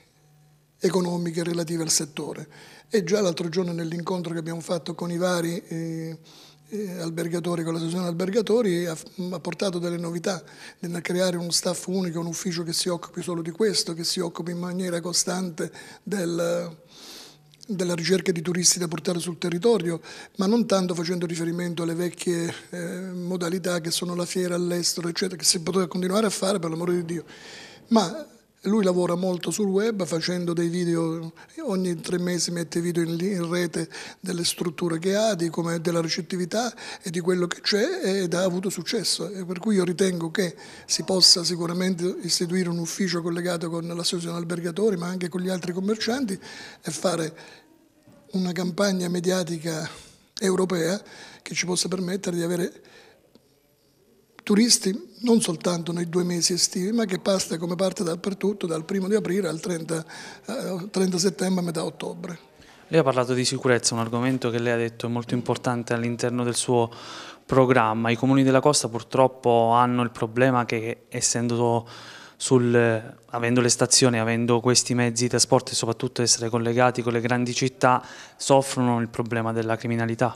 economiche relative al settore. E già l'altro giorno nell'incontro che abbiamo fatto con i vari eh, eh, albergatori, con l'associazione albergatori, ha, ha, portato delle novità nel creare uno staff unico, un ufficio che si occupi solo di questo, che si occupi in maniera costante del della ricerca di turisti da portare sul territorio, ma non tanto facendo riferimento alle vecchie eh, modalità che sono la fiera all'estero, eccetera, che si poteva continuare a fare per l'amore di Dio. Ma lui lavora molto sul web facendo dei video, ogni tre mesi mette video in, in rete delle strutture che ha, di come, della ricettività e di quello che c'è ed ha avuto successo. E per cui io ritengo che si possa sicuramente istituire un ufficio collegato con l'associazione albergatori ma anche con gli altri commercianti e fare una campagna mediatica europea che ci possa permettere di avere turisti non soltanto nei due mesi estivi, ma che passa come parte dappertutto, dal primo di aprile al 30, eh, 30 settembre a metà ottobre. Lei ha parlato di sicurezza, un argomento che lei ha detto è molto importante all'interno del suo programma. I comuni della costa purtroppo hanno il problema che essendo sul, avendo le stazioni, avendo questi mezzi di trasporto e soprattutto essere collegati con le grandi città, soffrono il problema della criminalità.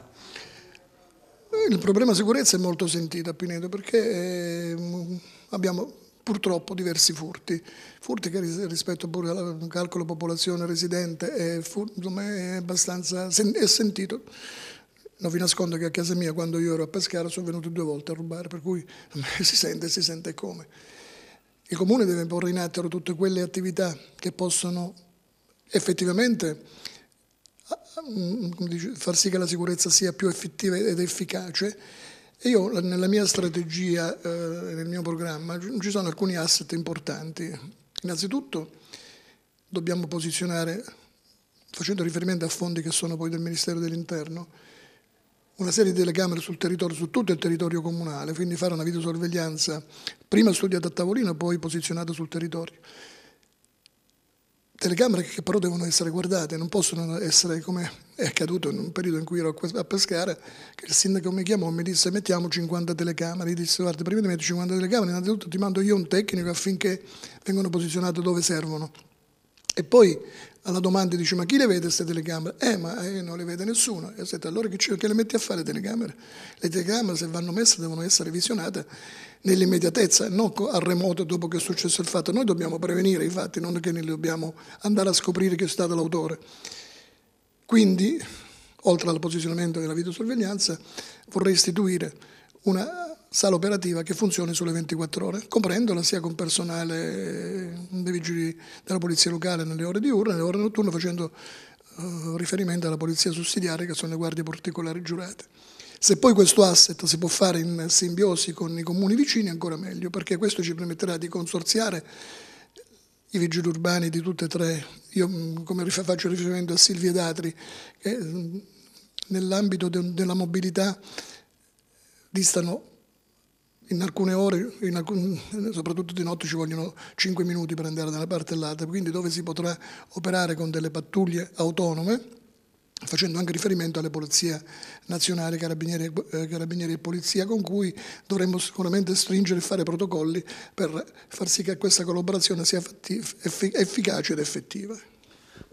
Il problema sicurezza è molto sentito a Pineto perché eh, abbiamo purtroppo diversi furti, furti che rispetto pure al calcolo popolazione residente è, è abbastanza è sentito. Non vi nascondo che a casa mia quando io ero a Pescara sono venuto due volte a rubare, per cui [LAUGHS] si sente, si sente come. Il Comune deve porre in atto tutte quelle attività che possono effettivamente far sì che la sicurezza sia più effettiva ed efficace. E io nella mia strategia, eh, nel mio programma, ci sono alcuni asset importanti. Innanzitutto dobbiamo posizionare, facendo riferimento a fondi che sono poi del Ministero dell'Interno, una serie di telecamere sul territorio, su tutto il territorio comunale, quindi fare una videosorveglianza prima studiata a tavolino, poi posizionata sul territorio telecamere che però devono essere guardate, non possono essere come è accaduto in un periodo in cui ero a pescare, che il sindaco mi chiamò e mi disse mettiamo 50 telecamere, io disse guarda prima di mettere 50 telecamere innanzitutto ti mando io un tecnico affinché vengano posizionate dove servono. E poi alla domanda dice ma chi le vede queste telecamere? Eh ma eh, non le vede nessuno. E sette, allora che, che, le metti a fare le telecamere? Le telecamere se vanno messe devono essere visionate nell'immediatezza, non a remoto dopo che è successo il fatto. Noi dobbiamo prevenire i fatti, non che ne dobbiamo andare a scoprire chi è stato l'autore. Quindi, oltre al posizionamento della videosorveglianza, vorrei istituire una sala operativa che funzioni sulle 24 ore, comprendola sia con personale dei vigili della polizia locale nelle ore diurne, nelle ore notturne, facendo uh, riferimento alla polizia sussidiaria che sono le guardie particolari giurate. Se poi questo asset si può fare in simbiosi con i comuni vicini, ancora meglio, perché questo ci permetterà di consorziare i vigili urbani di tutte e tre. Io come faccio riferimento a Silvia Datri, che nell'ambito de della mobilità distano in alcune ore, in alcun, soprattutto di notte, ci vogliono 5 minuti per andare da una parte all'altra, quindi dove si potrà operare con delle pattuglie autonome, facendo anche riferimento alle polizie nazionali, carabinieri, eh, carabinieri, e polizia, con cui dovremmo sicuramente stringere e fare protocolli per far sì che questa collaborazione sia efficace ed effettiva.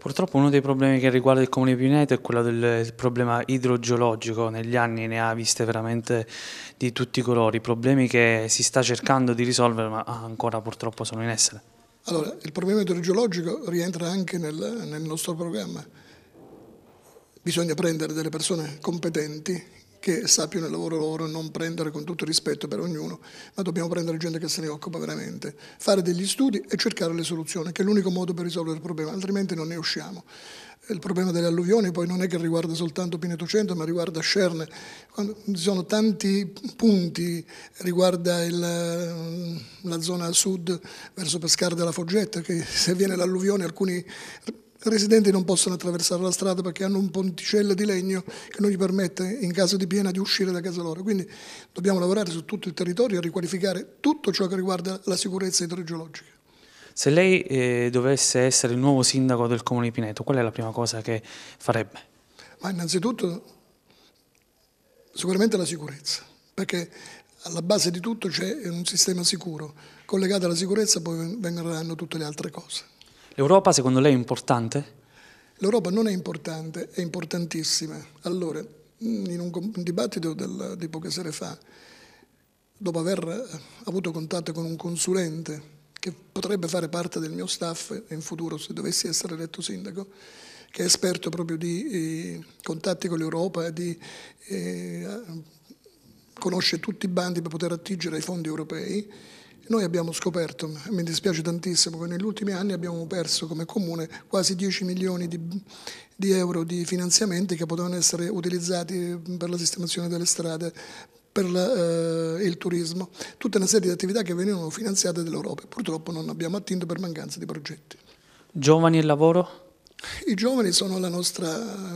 Purtroppo uno dei problemi che riguarda il Comune di Pineto è quello del problema idrogeologico, negli anni ne ha viste veramente di tutti i colori, problemi che si sta cercando di risolvere ma ancora purtroppo sono in essere. Allora, il problema idrogeologico rientra anche nel, nel nostro programma. Bisogna prendere delle persone competenti che sappiano il lavoro loro non prendere con tutto rispetto per ognuno, ma dobbiamo prendere gente che se ne occupa veramente, fare degli studi e cercare le soluzioni, che è l'unico modo per risolvere il problema, altrimenti non ne usciamo. Il problema delle alluvioni poi non è che riguarda soltanto Pineto Centro, ma riguarda Scerne. Ci sono tanti punti, riguarda il, la zona sud verso Pescara della Foggetta, che se viene l'alluvione alcuni i residenti non possono attraversare la strada perché hanno un ponticello di legno che non gli permette in caso di piena di uscire da casa loro. Quindi dobbiamo lavorare su tutto il territorio e riqualificare tutto ciò che riguarda la sicurezza idrogeologica. Se lei eh, dovesse essere il nuovo sindaco del comune di Pineto, qual è la prima cosa che farebbe? Ma innanzitutto sicuramente la sicurezza, perché alla base di tutto c'è un sistema sicuro. Collegato alla sicurezza poi vengeranno tutte le altre cose. L'Europa secondo lei è importante? L'Europa non è importante, è importantissima. Allora, in un dibattito del, di poche sere fa, dopo aver avuto contatto con un consulente che potrebbe fare parte del mio staff in futuro se dovessi essere eletto sindaco, che è esperto proprio di eh, contatti con l'Europa e di, eh, conosce tutti i bandi per poter attingere ai fondi europei, noi abbiamo scoperto, mi dispiace tantissimo, che negli ultimi anni abbiamo perso come comune quasi 10 milioni di, di euro di finanziamenti che potevano essere utilizzati per la sistemazione delle strade, per la, eh, il turismo, tutta una serie di attività che venivano finanziate dall'Europa. Purtroppo non abbiamo attinto per mancanza di progetti. Giovani e lavoro? I giovani sono nostra,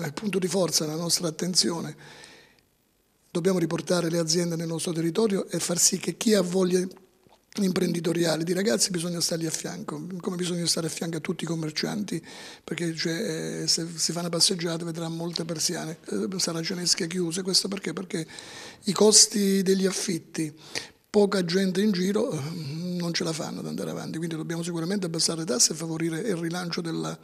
il punto di forza, la nostra attenzione. Dobbiamo riportare le aziende nel nostro territorio e far sì che chi ha voglia imprenditoriali di ragazzi bisogna stargli a fianco, come bisogna stare a fianco a tutti i commercianti, perché cioè, eh, se si fa una passeggiata vedrà molte persiane eh, saracenesche chiuse, questo perché? Perché i costi degli affitti, poca gente in giro eh, non ce la fanno ad andare avanti, quindi dobbiamo sicuramente abbassare le tasse e favorire il rilancio della,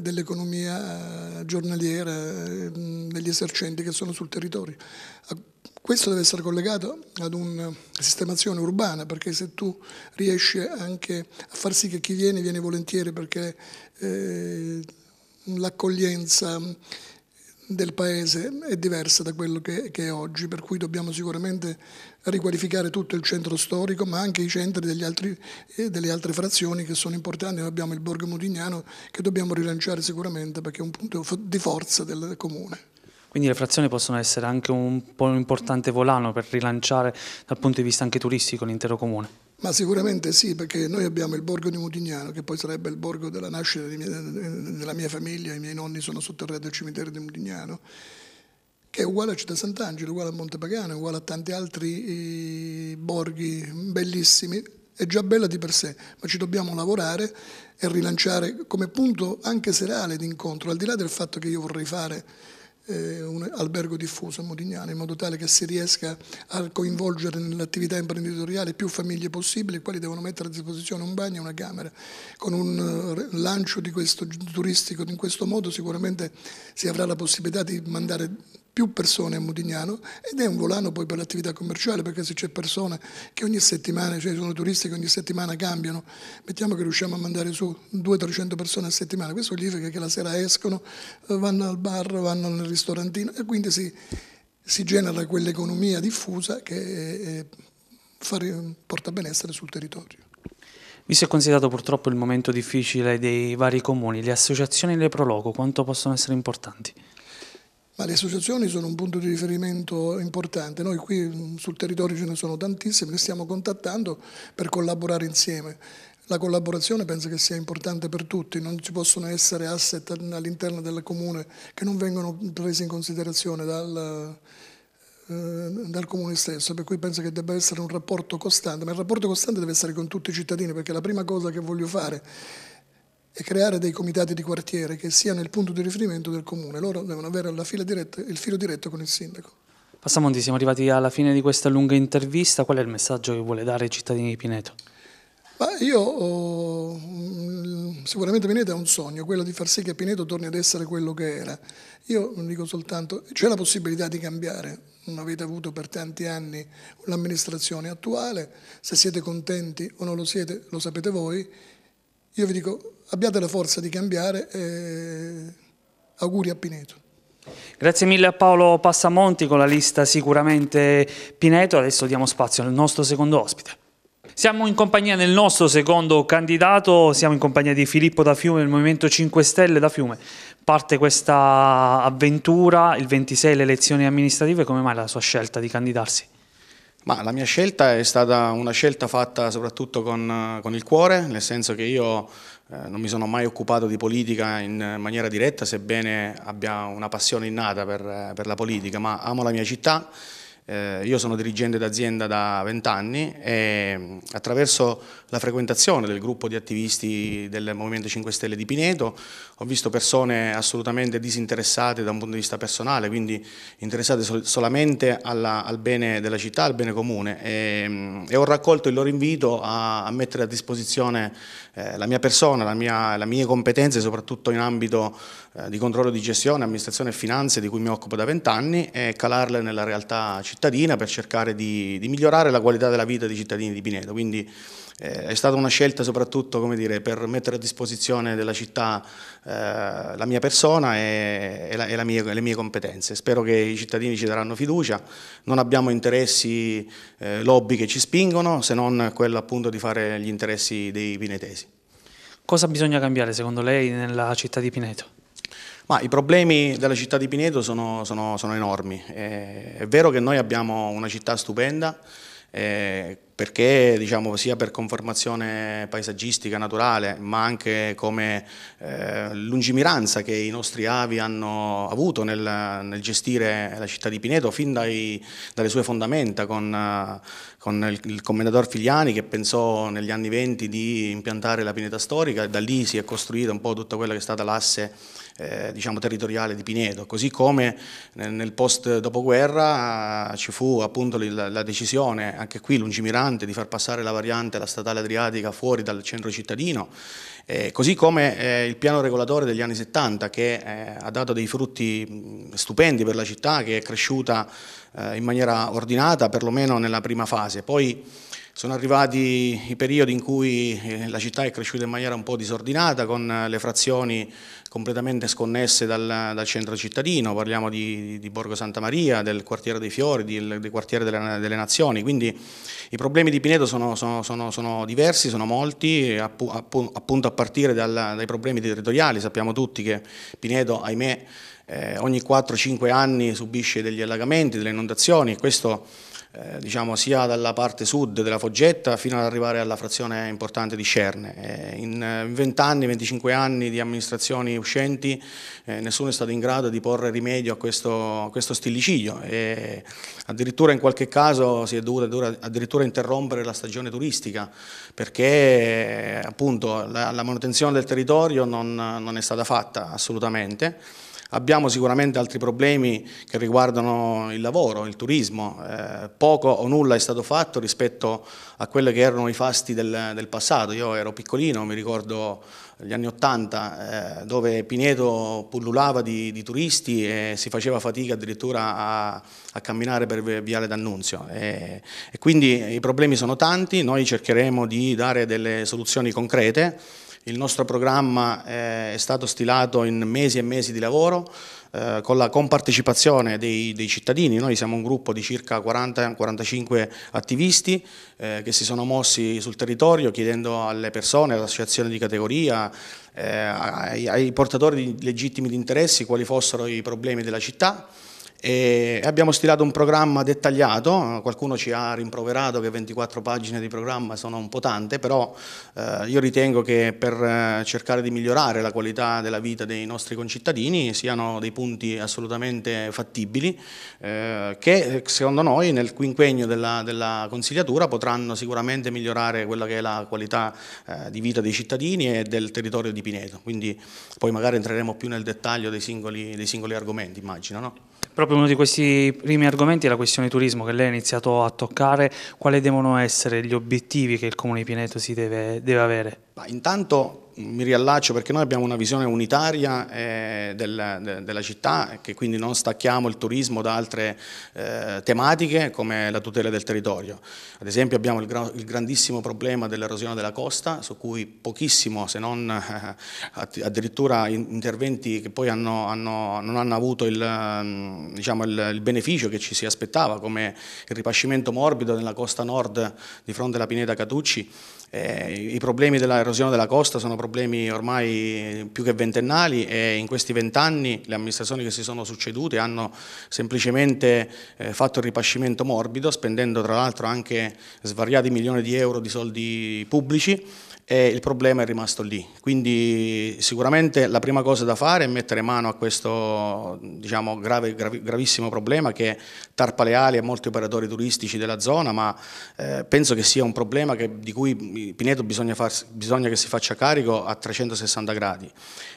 dell'economia giornaliera degli esercenti che sono sul territorio. Questo deve essere collegato ad una sistemazione urbana, perché se tu riesci anche a far sì che chi viene viene volentieri perché eh, l'accoglienza del paese è diversa da quello che, che, è oggi, per cui dobbiamo sicuramente riqualificare tutto il centro storico, ma anche i centri altri, eh, delle altre frazioni che sono importanti. Noi abbiamo il Borgo Modignano che dobbiamo rilanciare sicuramente perché è un punto di forza del comune. Quindi le frazioni possono essere anche un po' un importante volano per rilanciare dal punto di vista anche turistico l'intero comune. Ma sicuramente sì, perché noi abbiamo il borgo di Mutignano, che poi sarebbe il borgo della nascita della mia famiglia, i miei nonni sono sotterrati al cimitero di Mutignano, che è uguale a Città Sant'Angelo, uguale a Montepagano, uguale a tanti altri eh, borghi bellissimi, è già bella di per sé, ma ci dobbiamo lavorare e rilanciare come punto anche serale di incontro, al di là del fatto che io vorrei fare eh, un albergo diffuso a Modignano in modo tale che si riesca a coinvolgere nell'attività imprenditoriale più famiglie possibili, le quali devono mettere a disposizione un bagno e una camera. Con un eh, lancio questo turistico in questo modo sicuramente si avrà la possibilità di mandare più persone a Modignano ed è un volano poi per l'attività commerciale perché se c'è persone che ogni settimana, cioè sono turisti che ogni settimana cambiano, mettiamo che riusciamo a mandare su 200-300 persone a settimana, questo significa che la sera escono, eh, vanno al bar, vanno nel ristorantino e quindi si, si genera quell'economia diffusa che eh, fa, porta benessere sul territorio. Visto è considerato purtroppo il momento difficile dei vari comuni, le associazioni e le prologo quanto possono essere importanti? Ma le associazioni sono un punto di riferimento importante, noi qui sul territorio ce ne sono tantissime, le stiamo contattando per collaborare insieme. La collaborazione penso che sia importante per tutti, non ci possono essere asset all'interno del comune che non vengono presi in considerazione dal, eh, dal comune stesso, per cui penso che debba essere un rapporto costante, ma il rapporto costante deve essere con tutti i cittadini, perché la prima cosa che voglio fare e creare dei comitati di quartiere che siano il punto di riferimento del comune. Loro devono avere diretta, il filo diretto con il sindaco. Passamonti, siamo arrivati alla fine di questa lunga intervista. Qual è il messaggio che vuole dare ai cittadini di Pineto? Ma io ho, mm, sicuramente Pineto è un sogno, quello di far sì che Pineto torni ad essere quello che era. Io non dico soltanto, c'è la possibilità di cambiare, non avete avuto per tanti anni l'amministrazione attuale, se siete contenti o non lo siete lo sapete voi, io vi dico abbiate la forza di cambiare e auguri a Pineto. Grazie mille a Paolo Passamonti con la lista sicuramente Pineto, adesso diamo spazio al nostro secondo ospite. Siamo in compagnia del nostro secondo candidato, siamo in compagnia di Filippo da Fiume del Movimento 5 Stelle da Fiume. Parte questa avventura, il 26 le elezioni amministrative, come mai la sua scelta di candidarsi? Ma la mia scelta è stata una scelta fatta soprattutto con, con il cuore, nel senso che io non mi sono mai occupato di politica in maniera diretta, sebbene abbia una passione innata per, per la politica, ma amo la mia città. Eh, io sono dirigente d'azienda da vent'anni e mm, attraverso la frequentazione del gruppo di attivisti del Movimento 5 Stelle di Pineto ho visto persone assolutamente disinteressate da un punto di vista personale, quindi interessate sol solamente alla, al bene della città, al bene comune e, mm, e ho raccolto il loro invito a, a mettere a disposizione eh, la mia persona, la mia, le mie competenze soprattutto in ambito eh, di controllo di gestione, amministrazione e finanze di cui mi occupo da vent'anni e calarle nella realtà cittadina per cercare di, di, migliorare la qualità della vita dei cittadini di Pineto. Quindi eh, è stata una scelta soprattutto dire, per mettere a disposizione della città eh, la mia persona e, e, la, e mie, le mie competenze. Spero che i cittadini ci daranno fiducia, non abbiamo interessi eh, lobby che ci spingono se non quello appunto di fare gli interessi dei pinetesi. Cosa bisogna cambiare secondo lei nella città di Pineto? Ma I problemi della città di Pineto sono, sono, sono enormi. Eh, è vero che noi abbiamo una città stupenda, eh, perché diciamo, sia per conformazione paesaggistica, naturale, ma anche come eh, lungimiranza che i nostri avi hanno avuto nel, nel gestire la città di Pineto fin dai, dalle sue fondamenta con, con il, il, commendator Figliani che pensò negli anni venti di impiantare la Pineta storica. E da lì si è costruita un po' tutta quella che è stata l'asse eh, diciamo, territoriale di Pineto, così come nel post dopoguerra ci fu appunto la, la decisione, anche qui lungimirante, di far passare la variante, la statale adriatica fuori dal centro cittadino Eh, così come eh, il piano regolatore degli anni 70 che eh, ha dato dei frutti stupendi per la città, che è cresciuta eh, in maniera ordinata, perlomeno nella prima fase. Poi sono arrivati i periodi in cui eh, la città è cresciuta in maniera un po' disordinata, con eh, le frazioni completamente sconnesse dal, dal centro cittadino, parliamo di, di, Borgo Santa Maria, del quartiere dei Fiori, del, del quartiere delle, delle, Nazioni, quindi i problemi di Pineto sono, sono, sono, sono diversi, sono molti, appunto a partire dal, dai problemi territoriali, sappiamo tutti che Pineto, ahimè, eh, ogni 4-5 anni subisce degli allagamenti, delle inondazioni e questo eh, diciamo, sia dalla parte sud della Foggetta fino ad arrivare alla frazione importante di Scerne. Eh, in 20 anni, 25 anni di amministrazioni uscenti eh, nessuno è stato in grado di porre rimedio a questo, a questo stillicidio e addirittura in qualche caso si è dovuta addirittura interrompere la stagione turistica perché appunto la, la manutenzione del territorio non, non è stata fatta assolutamente. Abbiamo sicuramente altri problemi che riguardano il lavoro, il turismo, eh, poco o nulla è stato fatto rispetto a quelli che erano i fasti del, del passato. Io ero piccolino, mi ricordo gli anni Ottanta, eh, dove Pineto pullulava di, di, turisti e si faceva fatica addirittura a, a camminare per Viale d'Annunzio. E, e quindi i problemi sono tanti, noi cercheremo di dare delle soluzioni concrete il nostro programma eh, è stato stilato in mesi e mesi di lavoro eh, con la compartecipazione dei, dei, cittadini. Noi siamo un gruppo di circa 40-45 attivisti eh, che si sono mossi sul territorio chiedendo alle persone, alle associazioni di categoria, eh, ai, ai portatori legittimi di interessi quali fossero i problemi della città e abbiamo stilato un programma dettagliato, qualcuno ci ha rimproverato che 24 pagine di programma sono un po' tante, però eh, io ritengo che per eh, cercare di migliorare la qualità della vita dei nostri concittadini siano dei punti assolutamente fattibili eh, che secondo noi nel quinquennio della, della, consigliatura potranno sicuramente migliorare quella che è la qualità di vita dei cittadini e del territorio di Pineto, quindi poi magari entreremo più nel dettaglio dei singoli, dei singoli argomenti, immagino. No? Proprio uno di questi primi argomenti è la questione turismo che lei ha iniziato a toccare. Quali devono essere gli obiettivi che il Comune di Pineto si deve, deve avere? Ma intanto mi riallaccio perché noi abbiamo una visione unitaria eh, del, de, della città che quindi non stacchiamo il turismo da altre eh, tematiche come la tutela del territorio. Ad esempio abbiamo il, gra il grandissimo problema dell'erosione della costa su cui pochissimo se non [LAUGHS] eh, addirittura interventi che poi hanno, hanno, non hanno avuto il, mm, diciamo, il, il, beneficio che ci si aspettava come il ripascimento morbido nella costa nord di fronte alla pineta Catucci eh, I problemi dell'erosione della costa sono problemi ormai più che ventennali e in questi vent'anni le amministrazioni che si sono succedute hanno semplicemente eh, fatto il ripascimento morbido, spendendo tra l'altro anche svariati milioni di euro di soldi pubblici e il problema è rimasto lì. Quindi sicuramente la prima cosa da fare è mettere mano a questo diciamo, grave, gravi, gravissimo problema che tarpa le ali a molti operatori turistici della zona, ma eh, penso che sia un problema che, di cui Pineto bisogna, farsi, bisogna, che si faccia carico a 360 gradi.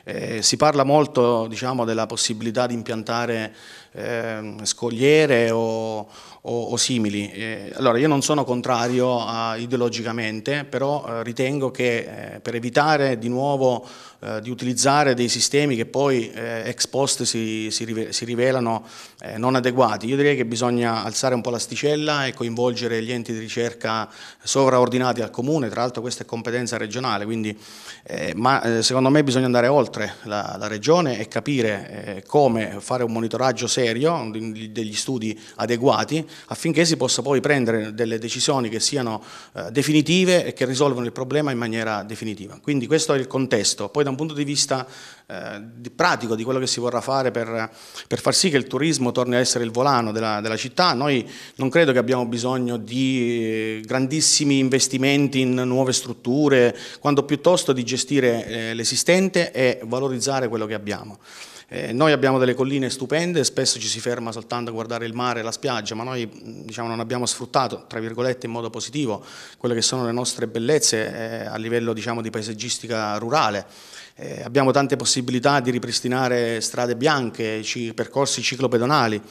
Eh, si parla molto diciamo, della possibilità di impiantare eh, scogliere o, o, o simili. Eh, allora io non sono contrario a, ideologicamente, però eh, ritengo che eh, per evitare di nuovo eh, di utilizzare dei sistemi che poi eh, ex post si, si, rivelano eh, non adeguati. Io direi che bisogna alzare un po' l'asticella e coinvolgere gli enti di ricerca sovraordinati al comune, tra l'altro questa è competenza regionale, quindi, eh, ma eh, secondo me bisogna andare oltre la, la regione e capire come fare un monitoraggio serio, degli studi adeguati, affinché si possa poi prendere delle decisioni che siano definitive e che risolvano il problema in maniera definitiva. Quindi questo è il contesto. Poi da un punto di vista eh, di pratico di quello che si vorrà fare per, per, far sì che il turismo torni a essere il volano della, della, città, noi non credo che abbiamo bisogno di grandissimi investimenti in nuove strutture, quando piuttosto di gestire eh, l'esistente e valorizzare quello che abbiamo. Eh, noi abbiamo delle colline stupende, spesso ci si ferma soltanto a guardare il mare e la spiaggia, ma noi diciamo, non abbiamo sfruttato, tra virgolette, in modo positivo quelle che sono le nostre bellezze eh, a livello diciamo, di paesaggistica rurale. Eh, abbiamo tante possibilità di ripristinare strade bianche, percorsi ciclopedonali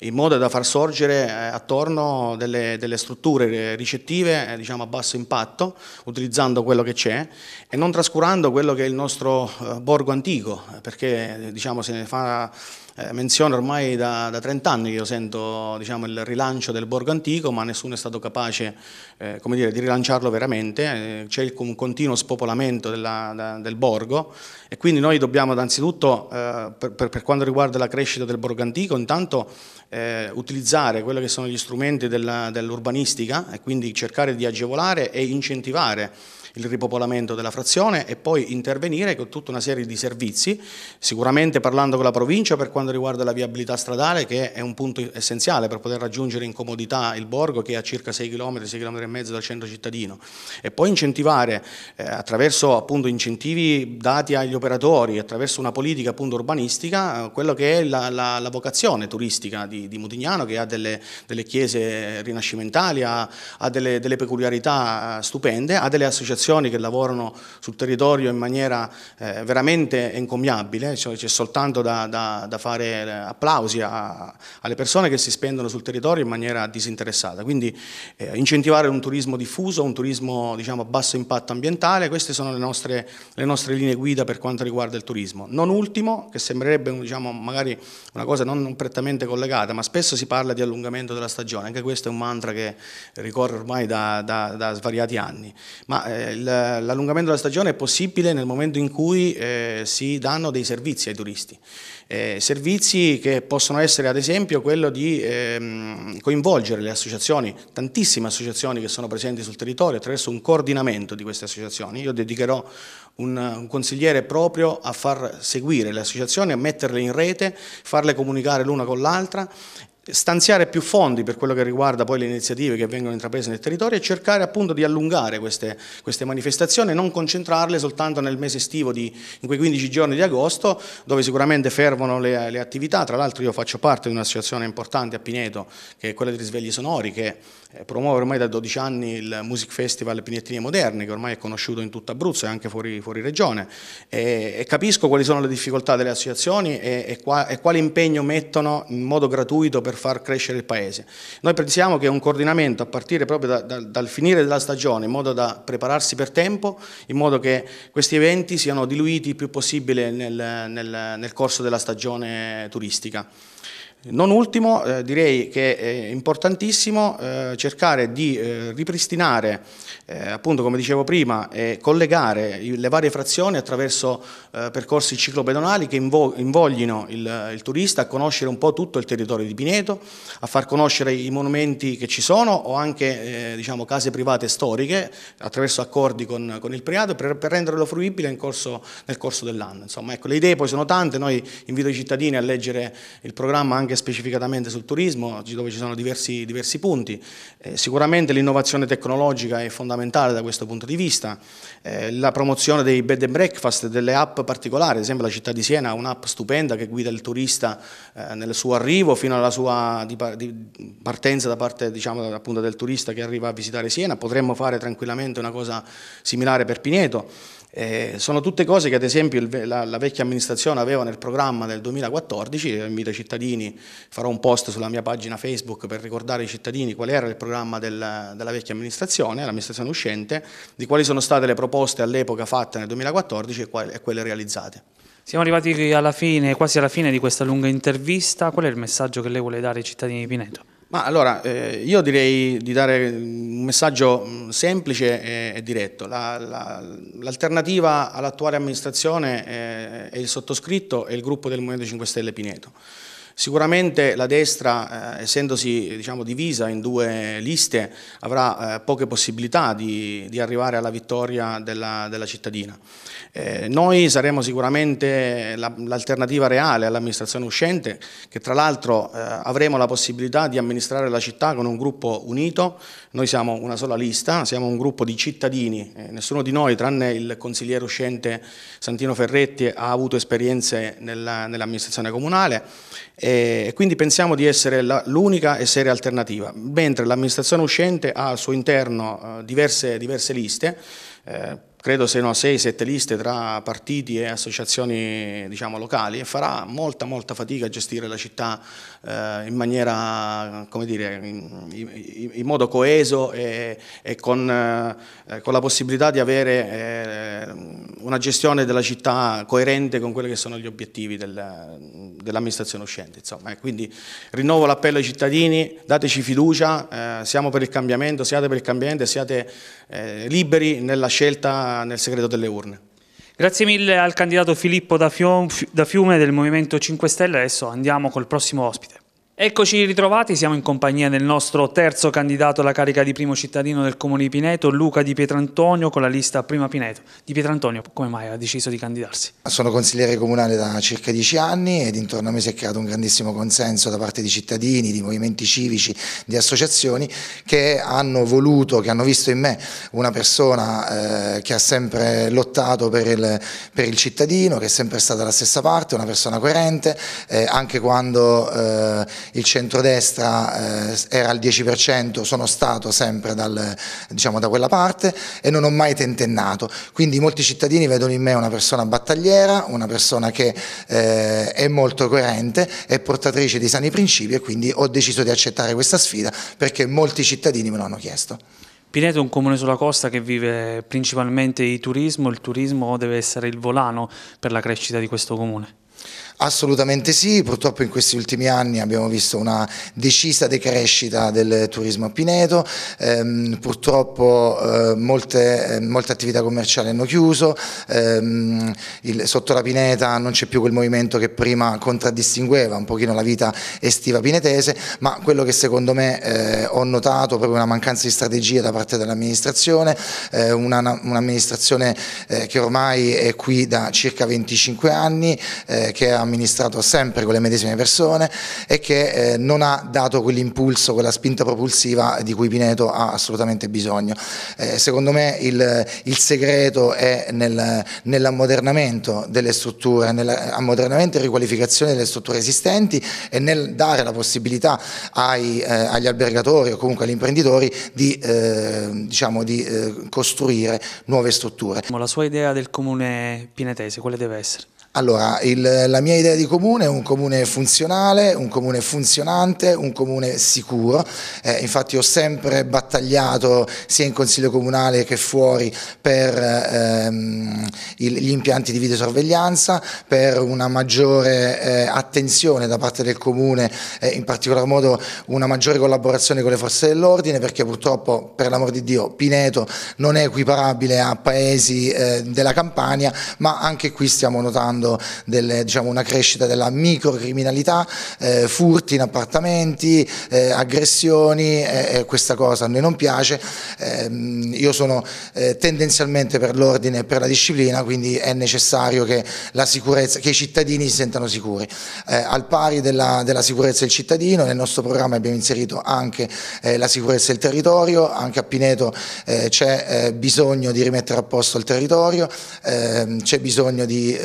in modo da far sorgere eh, attorno delle, delle strutture ricettive diciamo, a basso impatto, utilizzando quello che c'è e non trascurando quello che è il nostro borgo antico, perché diciamo, se ne fa eh, menzione ormai da, da, 30 anni che io sento diciamo, il rilancio del borgo antico, ma nessuno è stato capace eh, dire, di rilanciarlo veramente, eh, c'è un continuo spopolamento della, da, del borgo. E quindi noi dobbiamo innanzitutto, eh, per, per, per, quanto riguarda la crescita del borgo antico, intanto eh, utilizzare quelli che sono gli strumenti dell'urbanistica e quindi cercare di agevolare e incentivare il ripopolamento della frazione e poi intervenire con tutta una serie di servizi, sicuramente parlando con la provincia per quanto riguarda la viabilità stradale che è un punto essenziale per poter raggiungere in comodità il borgo che è a circa 6 km, 6 km e mezzo dal centro cittadino. E poi incentivare eh, attraverso appunto incentivi dati agli operatori, attraverso una politica appunto urbanistica, quello che è la, la, la vocazione turistica di, di, Mutignano che ha delle, delle chiese rinascimentali, ha, ha delle, delle peculiarità stupende, ha delle associazioni associazioni che lavorano sul territorio in maniera eh, veramente encomiabile, cioè c'è soltanto da, da, da fare eh, applausi a, alle persone che si spendono sul territorio in maniera disinteressata. Quindi eh, incentivare un turismo diffuso, un turismo diciamo, a basso impatto ambientale, queste sono le nostre, le nostre, linee guida per quanto riguarda il turismo. Non ultimo, che sembrerebbe diciamo, magari una cosa non prettamente collegata, ma spesso si parla di allungamento della stagione, anche questo è un mantra che ricorre ormai da, da, da svariati anni. Ma, eh, l'allungamento della stagione è possibile nel momento in cui eh, si danno dei servizi ai turisti. Eh, servizi che possono essere ad esempio quello di ehm, coinvolgere le associazioni, tantissime associazioni che sono presenti sul territorio attraverso un coordinamento di queste associazioni. Io dedicherò un, un consigliere proprio a far seguire le associazioni, a metterle in rete, farle comunicare l'una con l'altra stanziare più fondi per quello che riguarda poi le iniziative che vengono intraprese nel territorio e cercare appunto di allungare queste, queste manifestazioni e non concentrarle soltanto nel mese estivo di, in quei 15 giorni di agosto dove sicuramente fervono le, le attività, tra l'altro io faccio parte di un'associazione importante a Pineto che è quella di risvegli sonori che eh, promuove ormai da 12 anni il Music Festival Pinettini Moderni, che ormai è conosciuto in tutta Abruzzo e anche fuori, fuori regione, e, e, capisco quali sono le difficoltà delle associazioni e, e, qua, e, quale impegno mettono in modo gratuito per far crescere il Paese. Noi pensiamo che un coordinamento a partire proprio da, da, dal finire della stagione, in modo da prepararsi per tempo, in modo che questi eventi siano diluiti il più possibile nel, nel, nel corso della stagione turistica. Non ultimo, eh, direi che è importantissimo eh, cercare di eh, ripristinare, eh, appunto come dicevo prima, e collegare le varie frazioni attraverso eh, percorsi ciclopedonali che invo invoglino il, il, turista a conoscere un po' tutto il territorio di Pineto, a far conoscere i monumenti che ci sono o anche eh, diciamo, case private storiche attraverso accordi con, con il Priato per, per, renderlo fruibile corso, nel corso dell'anno. Ecco, le idee poi sono tante, noi invito i cittadini a leggere il programma anche anche specificatamente sul turismo, dove ci sono diversi, diversi punti. Eh, sicuramente l'innovazione tecnologica è fondamentale da questo punto di vista, eh, la promozione dei bed and breakfast, delle app particolari, ad esempio la città di Siena ha un'app stupenda che guida il turista eh, nel suo arrivo fino alla sua di, di partenza da parte diciamo, appunto, del turista che arriva a visitare Siena, potremmo fare tranquillamente una cosa similare per Pineto. Eh, sono tutte cose che ad esempio il, la, la, vecchia amministrazione aveva nel programma del 2014, io invito i cittadini, farò un post sulla mia pagina Facebook per ricordare ai cittadini qual era il programma del, della vecchia amministrazione, l'amministrazione uscente, di quali sono state le proposte all'epoca fatte nel 2014 e, quali, e quelle realizzate. Siamo arrivati alla fine, quasi alla fine di questa lunga intervista, qual è il messaggio che lei vuole dare ai cittadini di Pineto? Ma allora, eh, io direi di dare un messaggio mm, semplice e, e diretto. L'alternativa la, all'attuale amministrazione è, è il sottoscritto e il gruppo del Movimento 5 Stelle Pineto. Sicuramente la destra, eh, essendosi diciamo, divisa in due liste, avrà eh, poche possibilità di, di, arrivare alla vittoria della, della cittadina. Eh, noi saremo sicuramente l'alternativa la, reale all'amministrazione uscente, che tra l'altro eh, avremo la possibilità di amministrare la città con un gruppo unito. Noi siamo una sola lista, siamo un gruppo di cittadini, eh, nessuno di noi, tranne il consigliere uscente Santino Ferretti, ha avuto esperienze nell'amministrazione nell comunale e quindi pensiamo di essere l'unica e seria alternativa, mentre l'amministrazione uscente ha al suo interno eh, diverse, diverse liste, eh, credo siano 6-7 liste tra partiti e associazioni diciamo, locali e farà molta molta fatica a gestire la città eh, in maniera, come dire, in, in, modo coeso e, e con, eh, con, la possibilità di avere eh, una gestione della città coerente con quelli che sono gli obiettivi del, dell'amministrazione uscente. Insomma. quindi rinnovo l'appello ai cittadini, dateci fiducia, eh, siamo per il cambiamento, siate per il cambiamento e siate eh, liberi nella scelta nel segreto delle urne. Grazie mille al candidato Filippo da Fiume del Movimento 5 Stelle. Adesso andiamo col prossimo ospite. Eccoci ritrovati, siamo in compagnia del nostro terzo candidato alla carica di primo cittadino del Comune di Pineto, Luca Di Pietrantonio, con la lista Prima Pineto. Di Pietrantonio, come mai ha deciso di candidarsi? Sono consigliere comunale da circa dieci anni ed intorno a me si è creato un grandissimo consenso da parte di cittadini, di movimenti civici, di associazioni che hanno voluto, che hanno visto in me una persona eh, che ha sempre lottato per il, per il, cittadino, che è sempre stata dalla stessa parte, una persona coerente, eh, anche quando... Eh, il centrodestra eh, era al 10%, sono stato sempre dal, diciamo, da quella parte e non ho mai tentennato. Quindi molti cittadini vedono in me una persona battagliera, una persona che eh, è molto coerente, è portatrice di sani principi e quindi ho deciso di accettare questa sfida perché molti cittadini me lo hanno chiesto. Pineto è un comune sulla costa che vive principalmente di turismo, il turismo deve essere il volano per la crescita di questo comune. Assolutamente sì, purtroppo in questi ultimi anni abbiamo visto una decisa decrescita del turismo a Pineto, ehm, purtroppo eh, molte, eh, molte, attività commerciali hanno chiuso, ehm, il, sotto la Pineta non c'è più quel movimento che prima contraddistingueva un pochino la vita estiva pinetese, ma quello che secondo me eh, ho notato proprio una mancanza di strategia da parte dell'amministrazione, eh, un'amministrazione un eh, che ormai è qui da circa 25 anni, eh, che ha amministrato sempre con le medesime persone e che eh, non ha dato quell'impulso, quella spinta propulsiva di cui Pineto ha assolutamente bisogno. Eh, secondo me il, il segreto è nel, nell'ammodernamento delle strutture, nell'ammodernamento e riqualificazione delle strutture esistenti e nel dare la possibilità ai, eh, agli albergatori o comunque agli imprenditori di, eh, diciamo, di eh, costruire nuove strutture. La sua idea del comune pinetese quale deve essere? Allora, il, la mia idea di comune è un comune funzionale, un comune funzionante, un comune sicuro. Eh, infatti ho sempre battagliato sia in consiglio comunale che fuori per ehm, il, gli impianti di videosorveglianza, per una maggiore eh, attenzione da parte del comune, eh, in particolar modo una maggiore collaborazione con le forze dell'ordine, perché purtroppo, per l'amor di Dio, Pineto non è equiparabile a paesi eh, della Campania, ma anche qui stiamo notando verificando delle, diciamo, una crescita della microcriminalità, eh, furti in appartamenti, eh, aggressioni, eh, questa cosa a noi non piace. Ehm, io sono eh, tendenzialmente per l'ordine e per la disciplina, quindi è necessario che, che i cittadini si sentano sicuri. Eh, al pari della, della, sicurezza del cittadino, nel nostro programma abbiamo inserito anche eh, la sicurezza del territorio, anche a Pineto c'è bisogno di rimettere a posto il territorio, ehm, c'è bisogno di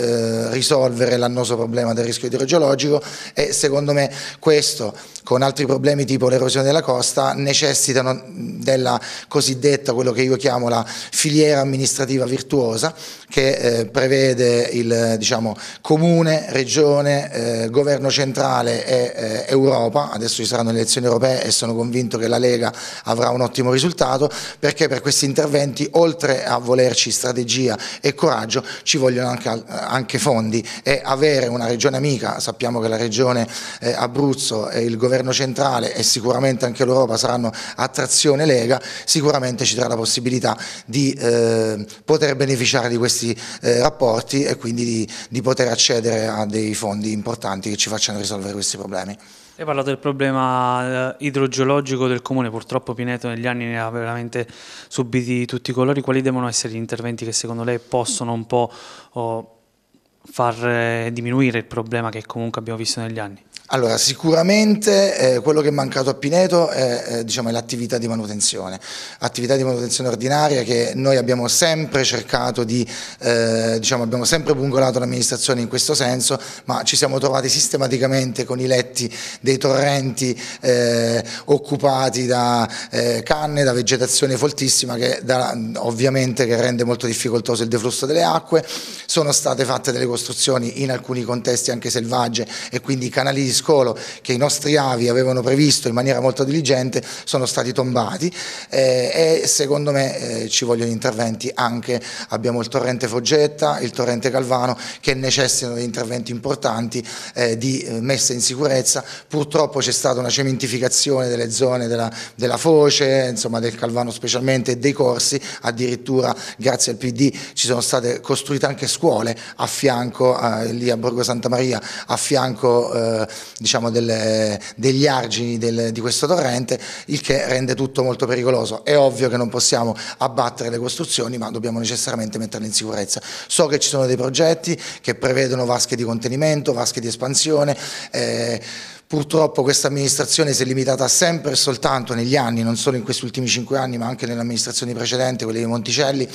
risolvere l'annoso problema del rischio idrogeologico e secondo me questo con altri problemi tipo l'erosione della costa necessitano della cosiddetta, quello che io chiamo la filiera amministrativa virtuosa che eh, prevede il diciamo, comune, regione, eh, governo centrale e eh, Europa, adesso ci saranno le elezioni europee e sono convinto che la Lega avrà un ottimo risultato perché per questi interventi oltre a volerci strategia e coraggio ci vogliono anche, anche fondi e avere una regione amica, sappiamo che la regione eh, Abruzzo e il governo centrale e sicuramente anche l'Europa saranno a trazione Lega, sicuramente ci darà la possibilità di eh, poter beneficiare di questi eh, rapporti e quindi di, di poter accedere a dei fondi importanti che ci facciano risolvere questi problemi. Hai parlato del problema eh, idrogeologico del comune, purtroppo Pineto negli anni ne ha veramente subiti tutti i colori, quali devono essere gli interventi che secondo lei possono un po' oh, far eh, diminuire il problema che comunque abbiamo visto negli anni? Allora, sicuramente eh, quello che è mancato a Pineto è, eh, diciamo, l'attività di manutenzione, attività di manutenzione ordinaria che noi abbiamo sempre cercato di, eh, diciamo, abbiamo sempre pungolato l'amministrazione in questo senso, ma ci siamo trovati sistematicamente con i letti dei torrenti eh, occupati da eh, canne, da vegetazione foltissima che da, ovviamente che rende molto difficoltoso il deflusso delle acque, sono state fatte delle costruzioni in alcuni contesti anche selvagge e quindi canali di scolo che i nostri avi avevano previsto in maniera molto diligente sono stati tombati. Eh, e secondo me eh, ci vogliono interventi anche, abbiamo il torrente Foggetta, il torrente Calvano che necessitano di interventi importanti eh, di eh, messa in sicurezza, purtroppo c'è stata una cementificazione delle zone della, della foce, insomma del Calvano specialmente e dei corsi, addirittura grazie al PD ci sono state costruite anche scuole a fianco, eh, lì a Borgo Santa Maria, a fianco eh, diciamo, delle, degli argini del, di questo torrente, il che rende tutto molto pericoloso. È ovvio che non possiamo abbattere le costruzioni, ma dobbiamo necessariamente metterle in sicurezza. So che ci sono dei progetti che prevedono vasche di contenimento, vasche di espansione, eh, Purtroppo questa amministrazione si è limitata sempre e soltanto negli anni, non solo in questi ultimi cinque anni, ma anche nelle amministrazioni precedenti, quelle di Monticelli,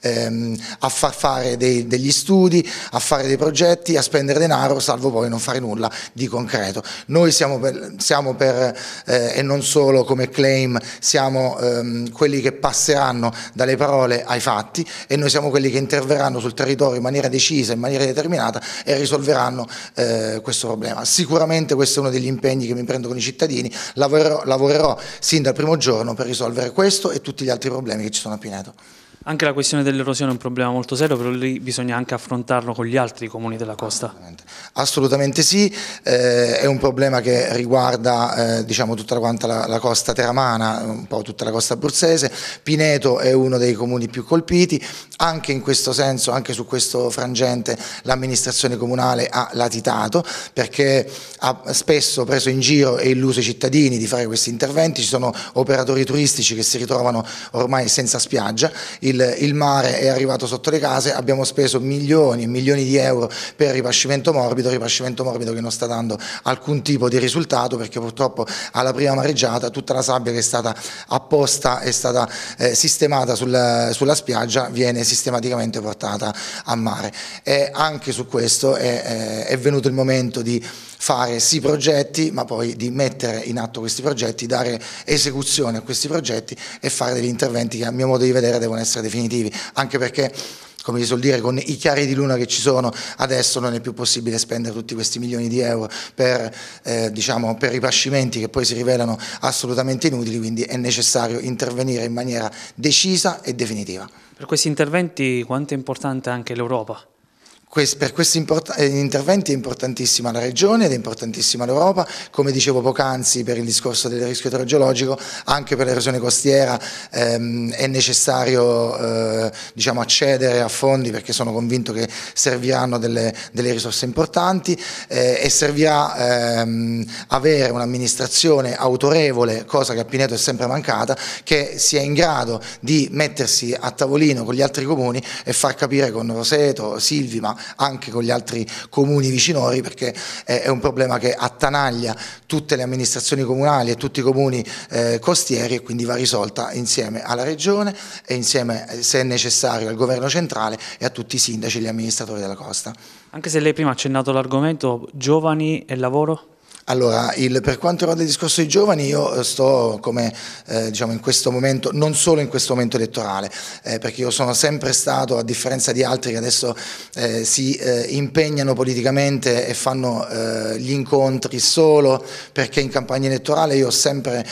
ehm, a far fare dei, degli studi, a fare dei progetti, a spendere denaro, salvo poi non fare nulla di concreto. Noi siamo per, siamo per eh, e non solo come claim, siamo ehm, quelli che passeranno dalle parole ai fatti e noi siamo quelli che interverranno sul territorio in maniera decisa, in maniera determinata e risolveranno eh, questo problema. Sicuramente questo è uno degli impegni che mi prendo con i cittadini, lavorerò, lavorerò sin dal primo giorno per risolvere questo e tutti gli altri problemi che ci sono a Pineto. Anche la questione dell'erosione è un problema molto serio, però lì bisogna anche affrontarlo con gli altri comuni della costa. Assolutamente, sì, eh, è un problema che riguarda eh, diciamo, tutta la, la, costa teramana, un po' tutta la costa abruzzese, Pineto è uno dei comuni più colpiti, anche in questo senso, anche su questo frangente l'amministrazione comunale ha latitato perché ha spesso preso in giro e illuso i cittadini di fare questi interventi, ci sono operatori turistici che si ritrovano ormai senza spiaggia, il il, il, mare è arrivato sotto le case, abbiamo speso milioni e milioni di euro per ripascimento morbido, ripascimento morbido che non sta dando alcun tipo di risultato perché purtroppo alla prima mareggiata tutta la sabbia che è stata apposta, è stata eh, sistemata sul, sulla spiaggia viene sistematicamente portata a mare. E anche su questo è, è venuto il momento di fare sì progetti ma poi di mettere in atto questi progetti, dare esecuzione a questi progetti e fare degli interventi che a mio modo di vedere devono essere definitivi, anche perché come si suol dire, con i chiari di luna che ci sono, adesso non è più possibile spendere tutti questi milioni di euro per, eh, diciamo, per ripascimenti che poi si rivelano assolutamente inutili, quindi è necessario intervenire in maniera decisa e definitiva. Per questi interventi quanto è importante anche l'Europa? Per questi eh, interventi è importantissima la Regione ed è importantissima l'Europa, come dicevo poc'anzi per il discorso del rischio idrogeologico, anche per l'erosione costiera ehm, è necessario eh, diciamo, accedere a fondi perché sono convinto che serviranno delle, delle risorse importanti eh, e servirà ehm, avere un'amministrazione autorevole, cosa che a Pineto è sempre mancata, che sia in grado di mettersi a tavolino con gli altri comuni e far capire con Roseto, Silvi, ma anche con gli altri comuni vicinori perché è un problema che attanaglia tutte le amministrazioni comunali e tutti i comuni eh, costieri e quindi va risolta insieme alla Regione e insieme, eh, se necessario, al Governo centrale e a tutti i sindaci e gli amministratori della costa. Anche se lei prima ha accennato l'argomento giovani e lavoro? Allora, il, per quanto riguarda il discorso dei giovani, io eh, sto come eh, diciamo in questo momento, non solo in questo momento elettorale, eh, perché io sono sempre stato, a differenza di altri che adesso eh, si eh, impegnano politicamente e fanno eh, gli incontri solo perché in campagna elettorale io ho sempre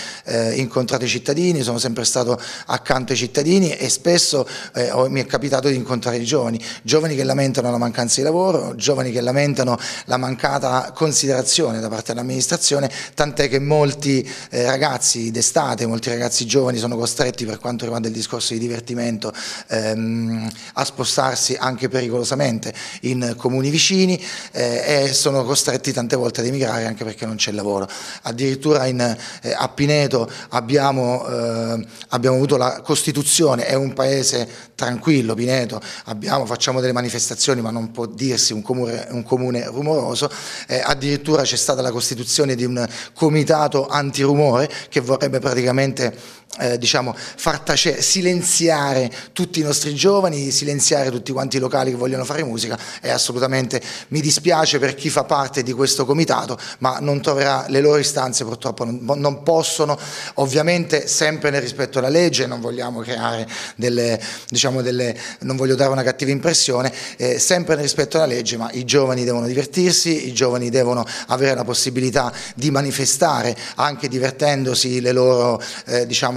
incontrato i cittadini, sono sempre stato accanto ai cittadini e spesso ho, mi è capitato di incontrare i giovani, giovani che lamentano la mancanza di lavoro, giovani che lamentano la mancata considerazione da parte della dell'amministrazione, tant'è che molti eh, ragazzi d'estate, molti ragazzi giovani sono costretti per quanto riguarda il discorso di divertimento ehm, a spostarsi anche pericolosamente in comuni vicini eh, e sono costretti tante volte ad emigrare anche perché non c'è lavoro. Addirittura in, eh, a Pineto abbiamo, eh, abbiamo avuto la Costituzione, è un paese tranquillo Pineto, abbiamo, facciamo delle manifestazioni ma non può dirsi un comune, un comune rumoroso, eh, addirittura c'è stata la Costituzione l'istituzione di un comitato antirumore che vorrebbe praticamente eh, diciamo, far tace, silenziare tutti i nostri giovani, silenziare tutti quanti i locali che vogliono fare musica. E assolutamente mi dispiace per chi fa parte di questo comitato ma non troverà le loro istanze purtroppo non, non possono ovviamente sempre nel rispetto alla legge non vogliamo creare delle, diciamo delle non voglio dare una cattiva impressione eh, sempre nel rispetto alla legge ma i giovani devono divertirsi i giovani devono avere la possibilità di manifestare anche divertendosi le loro eh, diciamo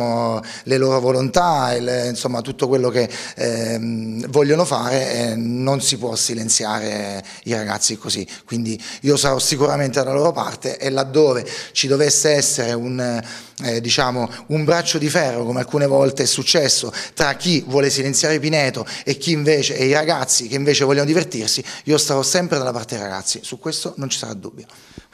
le loro volontà, il, insomma tutto quello che eh, vogliono fare, eh, non si può silenziare i ragazzi così. Quindi io sarò sicuramente dalla loro parte e laddove ci dovesse essere un, eh, diciamo, un braccio di ferro, come alcune volte è successo, tra chi vuole silenziare Pineto e invece, e i ragazzi che invece vogliono divertirsi, io starò sempre dalla parte dei ragazzi, su questo non ci sarà dubbio.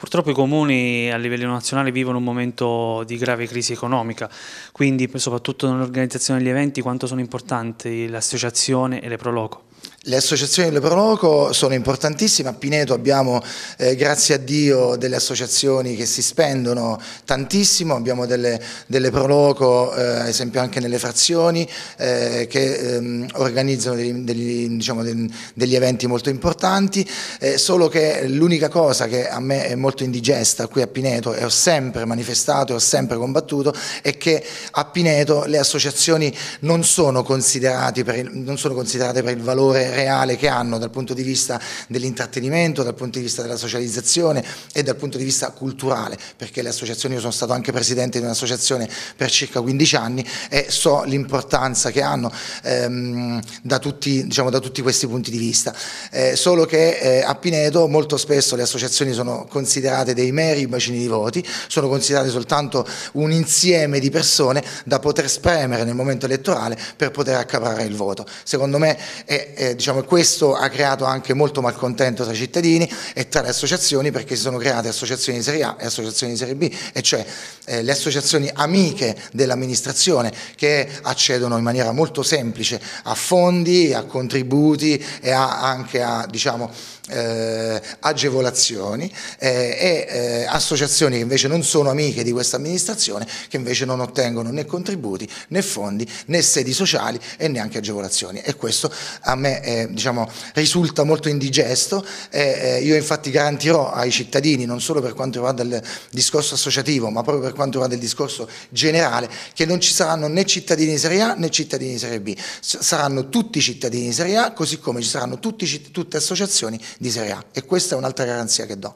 Purtroppo i comuni a livello nazionale vivono un momento di grave crisi economica, quindi soprattutto nell'organizzazione degli eventi quanto sono importanti l'associazione e le Proloco. Le associazioni delle Proloco sono importantissime, a Pineto abbiamo eh, grazie a Dio delle associazioni che si spendono tantissimo, abbiamo delle, delle Proloco eh, ad esempio anche nelle frazioni eh, che ehm, organizzano degli, degli, diciamo, degli, eventi molto importanti, eh, solo che l'unica cosa che a me è molto indigesta qui a Pineto e ho sempre manifestato e ho sempre combattuto è che a Pineto le associazioni non sono il, non sono considerate per il valore reale che hanno dal punto di vista dell'intrattenimento, dal punto di vista della socializzazione e dal punto di vista culturale, perché le associazioni, io sono stato anche presidente di un'associazione per circa 15 anni e so l'importanza che hanno ehm, da, tutti, diciamo, da, tutti, questi punti di vista. Eh, solo che eh, a Pineto molto spesso le associazioni sono considerate dei meri bacini di voti, sono considerate soltanto un insieme di persone da poter spremere nel momento elettorale per poter accaparrare il voto. Secondo me è, è diciamo, questo ha creato anche molto malcontento tra i cittadini e tra le associazioni perché si sono create associazioni di Serie A e associazioni di Serie B, e cioè eh, le associazioni amiche dell'amministrazione che accedono in maniera molto semplice a fondi, a contributi e a, anche a diciamo, eh, agevolazioni eh, e eh, associazioni che invece non sono amiche di questa amministrazione, che invece non ottengono né contributi né fondi né sedi sociali e neanche agevolazioni. E questo a me eh, diciamo, risulta molto indigesto eh, io infatti garantirò ai cittadini non solo per quanto riguarda il discorso associativo ma proprio per quanto riguarda il discorso generale che non ci saranno né cittadini di Serie A né cittadini di Serie B saranno tutti cittadini di Serie A così come ci saranno tutti, tutte associazioni di Serie A e questa è un'altra garanzia che do.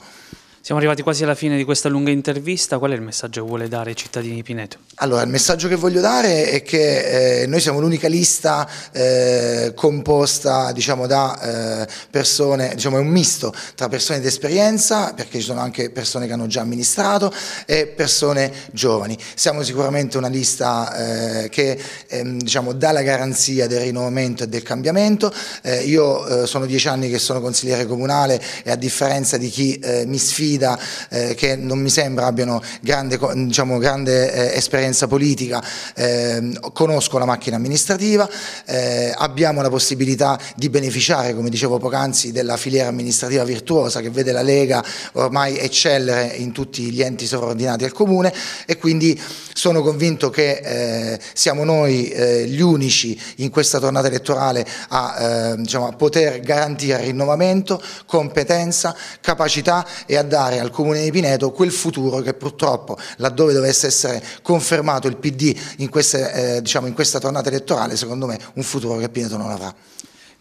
Siamo arrivati quasi alla fine di questa lunga intervista, qual è il messaggio che vuole dare ai cittadini di Pineto? Allora, il messaggio che voglio dare è che eh, noi siamo l'unica lista eh, composta diciamo, da eh, persone, diciamo è un misto tra persone di esperienza, perché ci sono anche persone che hanno già amministrato, e persone giovani. Siamo sicuramente una lista eh, che ehm, diciamo, dà la garanzia del rinnovamento e del cambiamento. Eh, io eh, sono dieci anni che sono consigliere comunale e a differenza di chi mi sfida sfida eh, che non mi sembra abbiano grande, diciamo, grande eh, esperienza politica, eh, conosco la macchina amministrativa, eh, abbiamo la possibilità di beneficiare, come dicevo poc'anzi, della filiera amministrativa virtuosa che vede la Lega ormai eccellere in tutti gli enti sovraordinati al Comune e quindi sono convinto che eh, siamo noi eh, gli unici in questa tornata elettorale a, diciamo, a poter garantire rinnovamento, competenza, capacità e a dare dare al Comune di Pineto quel futuro che purtroppo laddove dovesse essere confermato il PD in, queste, eh, diciamo in questa tornata elettorale, secondo me un futuro che Pineto non avrà.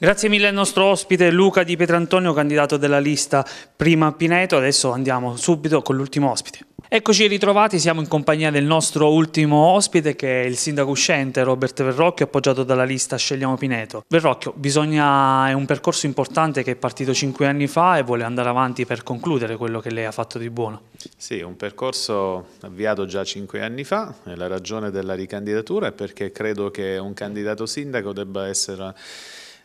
Grazie mille al nostro ospite Luca Di Petrantonio, candidato della lista Prima Pineto. Adesso andiamo subito con l'ultimo ospite. Eccoci ritrovati, siamo in compagnia del nostro ultimo ospite che è il sindaco uscente Robert Verrocchio appoggiato dalla lista Scegliamo Pineto. Verrocchio, bisogna, è un percorso importante che è partito cinque anni fa e vuole andare avanti per concludere quello che lei ha fatto di buono. Sì, un percorso avviato già cinque anni fa la ragione della ricandidatura è perché credo che un candidato sindaco debba essere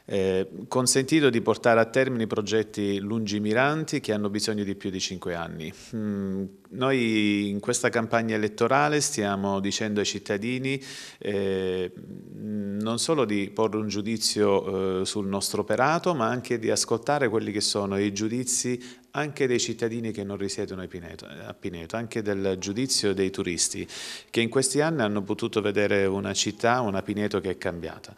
eh, consentito di portare a termine progetti lungimiranti che hanno bisogno di più di cinque anni. Mm, noi in questa campagna elettorale stiamo dicendo ai cittadini eh, non solo di porre un giudizio eh, sul nostro operato, ma anche di ascoltare quelli che sono i giudizi anche dei cittadini che non risiedono a Pineto, a Pineto, anche del giudizio dei turisti che in questi anni hanno potuto vedere una città, una Pineto che è cambiata.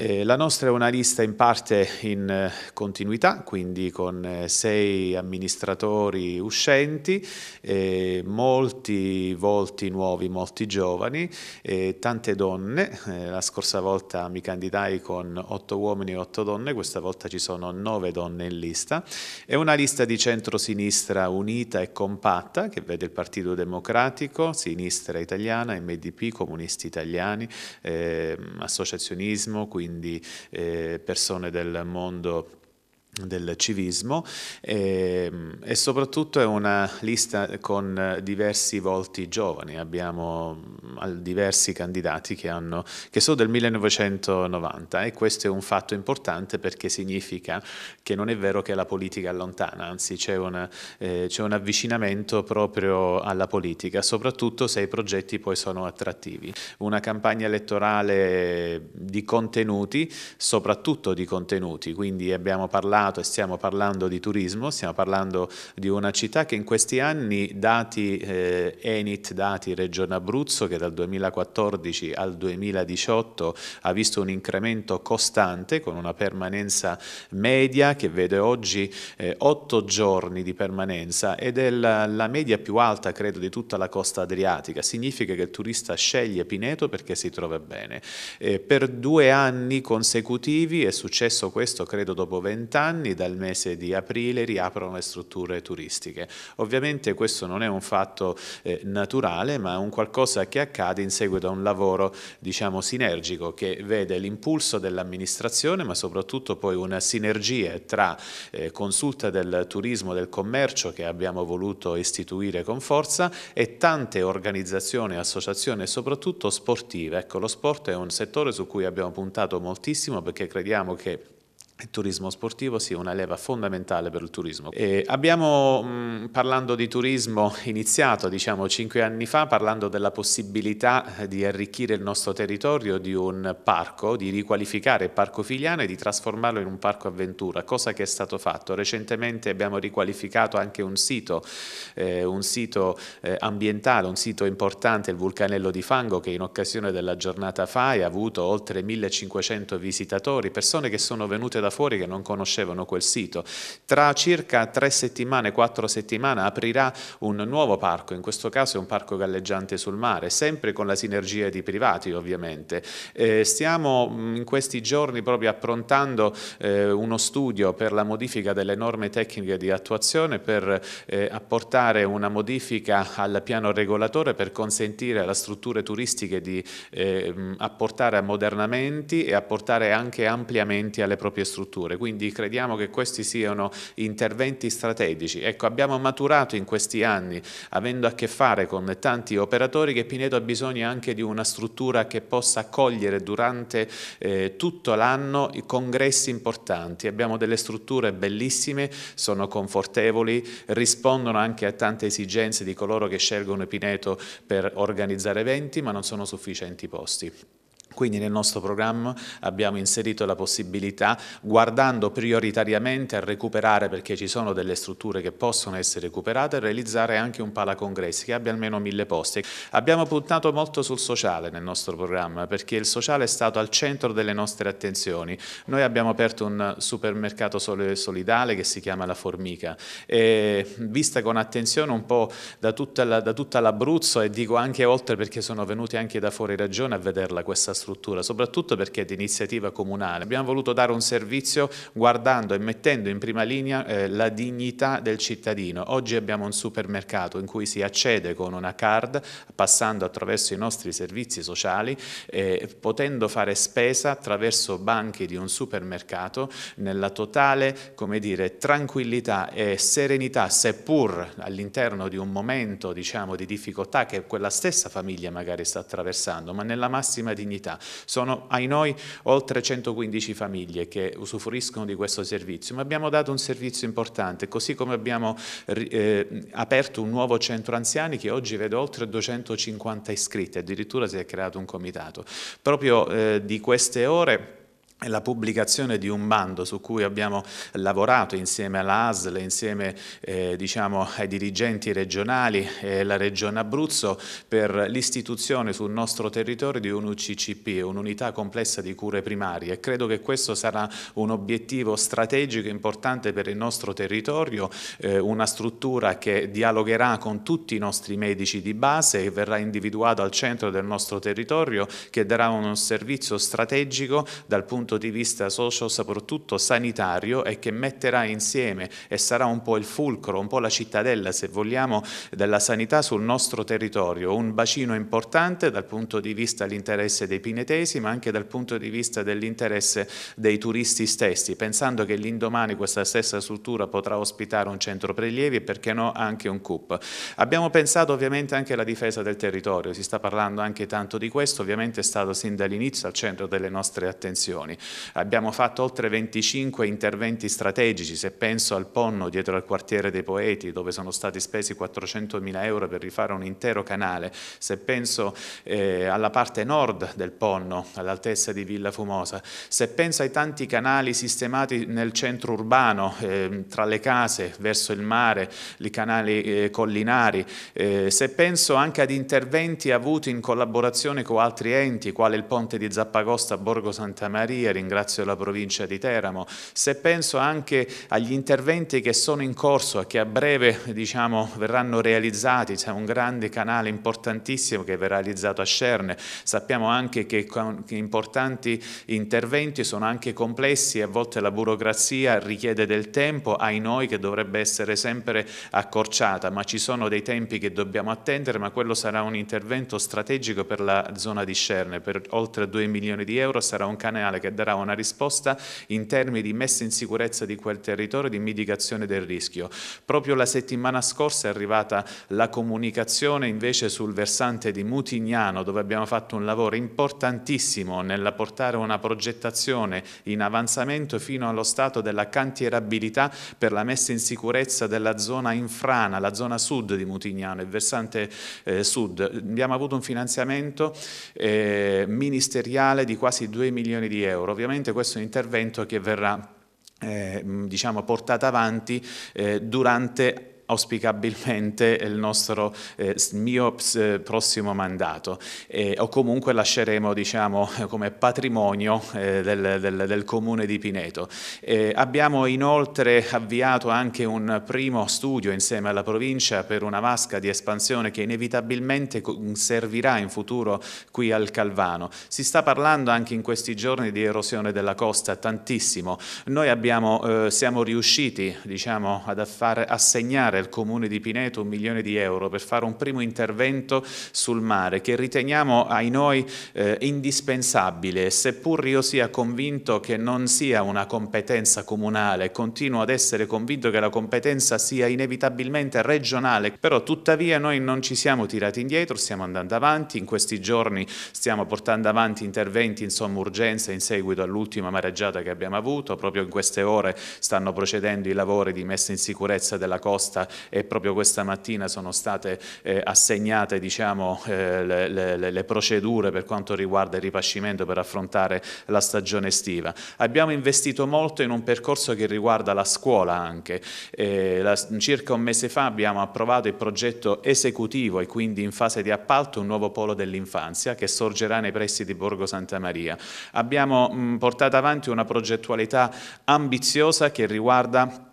Eh, la nostra è una lista in parte in eh, continuità, quindi con eh, sei amministratori uscenti, eh, molti volti nuovi, molti giovani, tante donne. Eh, la scorsa volta mi candidai con otto uomini e otto donne, questa volta ci sono nove donne in lista. È una lista di centro-sinistra unita e compatta che vede il Partito Democratico, Sinistra Italiana, MDP, Comunisti Italiani, associazionismo, quindi eh, persone del mondo del civismo e, ehm, e, soprattutto è una lista con diversi volti giovani, abbiamo mm, diversi candidati che, hanno, che, sono del 1990 e questo è un fatto importante perché significa che non è vero che la politica allontana, anzi c'è, eh, un avvicinamento proprio alla politica, soprattutto se i progetti poi sono attrattivi. Una campagna elettorale di contenuti, soprattutto di contenuti, quindi abbiamo parlato parlato e stiamo parlando di turismo, stiamo parlando di una città che in questi anni, dati eh, Enit, dati Regione Abruzzo, che dal 2014 al 2018 ha visto un incremento costante con una permanenza media che vede oggi eh, 8 giorni di permanenza ed è la, la media più alta credo di tutta la costa adriatica, significa che il turista sceglie Pineto perché si trova bene. Eh, per due anni consecutivi è successo questo credo dopo vent'anni, anni, dal mese di aprile, riaprono le strutture turistiche. Ovviamente questo non è un fatto eh, naturale, ma è un qualcosa che accade in seguito a un lavoro diciamo, sinergico che vede l'impulso dell'amministrazione, ma soprattutto poi una sinergia tra eh, consulta del turismo, del commercio che abbiamo voluto istituire con forza e tante organizzazioni, associazioni soprattutto sportive. Ecco, lo sport è un settore su cui abbiamo puntato moltissimo perché crediamo che il turismo sportivo sia una leva fondamentale per il turismo. E abbiamo, parlando di turismo, iniziato diciamo cinque anni fa parlando della possibilità eh, di arricchire il nostro territorio di un parco, di riqualificare il parco Figliano e di trasformarlo in un parco avventura, cosa che è stato fatto. Recentemente abbiamo riqualificato anche un sito, eh, un sito eh, ambientale, un sito importante, il Vulcanello di Fango, che in occasione della giornata FAI ha avuto oltre 1500 visitatori, persone che sono venute da da fuori che non conoscevano quel sito. Tra circa tre settimane, quattro settimane aprirà un nuovo parco, in questo caso è un parco galleggiante sul mare, sempre con la sinergia di privati ovviamente. Eh, stiamo mm, in questi giorni proprio approntando eh, uno studio per la modifica delle norme tecniche di attuazione per eh, apportare una modifica al piano regolatore per consentire alle strutture turistiche di eh, mm, apportare ammodernamenti e apportare anche ampliamenti alle proprie strutture strutture, quindi crediamo che questi siano interventi strategici. Ecco, abbiamo maturato in questi anni, avendo a che fare con tanti operatori, che Pineto ha bisogno anche di una struttura che possa accogliere durante eh, tutto l'anno i congressi importanti. Abbiamo delle strutture bellissime, sono confortevoli, rispondono anche a tante esigenze di coloro che scelgono Pineto per organizzare eventi, ma non sono sufficienti posti. Quindi nel nostro programma abbiamo inserito la possibilità, guardando prioritariamente a recuperare, perché ci sono delle strutture che possono essere recuperate, realizzare anche un palacongressi che abbia almeno mille posti. Abbiamo puntato molto sul sociale nel nostro programma, perché il sociale è stato al centro delle nostre attenzioni. Noi abbiamo aperto un supermercato solidale che si chiama La Formica, vista con attenzione un po' da tutta l'Abruzzo e dico anche oltre perché sono venuti anche da fuori regione a vederla questa struttura struttura, soprattutto perché è di iniziativa comunale. Abbiamo voluto dare un servizio guardando e mettendo in prima linea eh, la dignità del cittadino. Oggi abbiamo un supermercato in cui si accede con una card, passando attraverso i nostri servizi sociali, eh, potendo fare spesa attraverso banchi di un supermercato nella totale come dire, tranquillità e serenità, seppur all'interno di un momento diciamo, di difficoltà che quella stessa famiglia magari sta attraversando, ma nella massima dignità. Sono ai noi oltre 115 famiglie che usufruiscono di questo servizio, ma abbiamo dato un servizio importante, così come abbiamo eh, aperto un nuovo centro anziani che oggi vede oltre 250 iscritti, addirittura si è creato un comitato. Proprio eh, di queste ore la pubblicazione di un bando su cui abbiamo lavorato insieme all'ASL, insieme eh, diciamo, ai dirigenti regionali e alla Regione Abruzzo per l'istituzione sul nostro territorio di un UCCP, un'unità complessa di cure primarie. Credo che questo sarà un obiettivo strategico importante per il nostro territorio, eh, una struttura che dialogherà con tutti i nostri medici di base e verrà individuato al centro del nostro territorio che darà un servizio strategico dal punto punto di vista socio soprattutto sanitario e che metterà insieme e sarà un po' il fulcro, un po' la cittadella se vogliamo della sanità sul nostro territorio, un bacino importante dal punto di vista dell'interesse dei pinetesi ma anche dal punto di vista dell'interesse dei turisti stessi, pensando che l'indomani questa stessa struttura potrà ospitare un centro prelievi e perché no anche un CUP. Abbiamo pensato ovviamente anche alla difesa del territorio, si sta parlando anche tanto di questo, ovviamente è stato sin dall'inizio al centro delle nostre attenzioni. Abbiamo fatto oltre 25 interventi strategici, se penso al Ponno dietro al quartiere dei Poeti dove sono stati spesi 400 mila euro per rifare un intero canale, se penso eh, alla parte nord del Ponno, all'altezza di Villa Fumosa, se penso ai tanti canali sistemati nel centro urbano, eh, tra le case, verso il mare, i canali eh, collinari, eh, se penso anche ad interventi avuti in collaborazione con altri enti, quale il ponte di Zappagosta a Borgo Santa Maria, Lombardia, ringrazio la provincia di Teramo, se penso anche agli interventi che sono in corso e che a breve diciamo, verranno realizzati, c'è un grande canale importantissimo che verrà realizzato a Scerne, sappiamo anche che, importanti interventi sono anche complessi e a volte la burocrazia richiede del tempo, ai noi che dovrebbe essere sempre accorciata, ma ci sono dei tempi che dobbiamo attendere, ma quello sarà un intervento strategico per la zona di Scerne, per oltre 2 milioni di euro sarà un canale che darà una risposta in termini di messa in sicurezza di quel territorio, di mitigazione del rischio. Proprio la settimana scorsa è arrivata la comunicazione invece sul versante di Mutignano dove abbiamo fatto un lavoro importantissimo nella portare una progettazione in avanzamento fino allo stato della cantierabilità per la messa in sicurezza della zona infrana, la zona sud di Mutignano, il versante eh, sud. Abbiamo avuto un finanziamento eh, ministeriale di quasi 2 milioni di euro euro. Ovviamente questo è un intervento che verrà eh, diciamo, portato avanti eh, durante auspicabilmente il nostro eh, mio eh, prossimo mandato eh, o comunque lasceremo diciamo, come patrimonio eh, del, del, del, comune di Pineto. abbiamo inoltre avviato anche un primo studio insieme alla provincia per una vasca di espansione che inevitabilmente servirà in futuro qui al Calvano. Si sta parlando anche in questi giorni di erosione della costa tantissimo. Noi abbiamo, eh, siamo riusciti diciamo, ad far assegnare al Comune di Pineto un milione di euro per fare un primo intervento sul mare che riteniamo ai noi eh, indispensabile, seppur io sia convinto che non sia una competenza comunale, continuo ad essere convinto che la competenza sia inevitabilmente regionale, però tuttavia noi non ci siamo tirati indietro, stiamo andando avanti, in questi giorni stiamo portando avanti interventi in somma urgenza in seguito all'ultima mareggiata che abbiamo avuto, proprio in queste ore stanno procedendo i lavori di messa in sicurezza della costa e proprio questa mattina sono state eh, assegnate diciamo, eh, le, le, le, procedure per quanto riguarda il ripascimento per affrontare la stagione estiva. Abbiamo investito molto in un percorso che riguarda la scuola anche. Eh, la, circa un mese fa abbiamo approvato il progetto esecutivo e quindi in fase di appalto un nuovo polo dell'infanzia che sorgerà nei pressi di Borgo Santa Maria. Abbiamo mh, portato avanti una progettualità ambiziosa che riguarda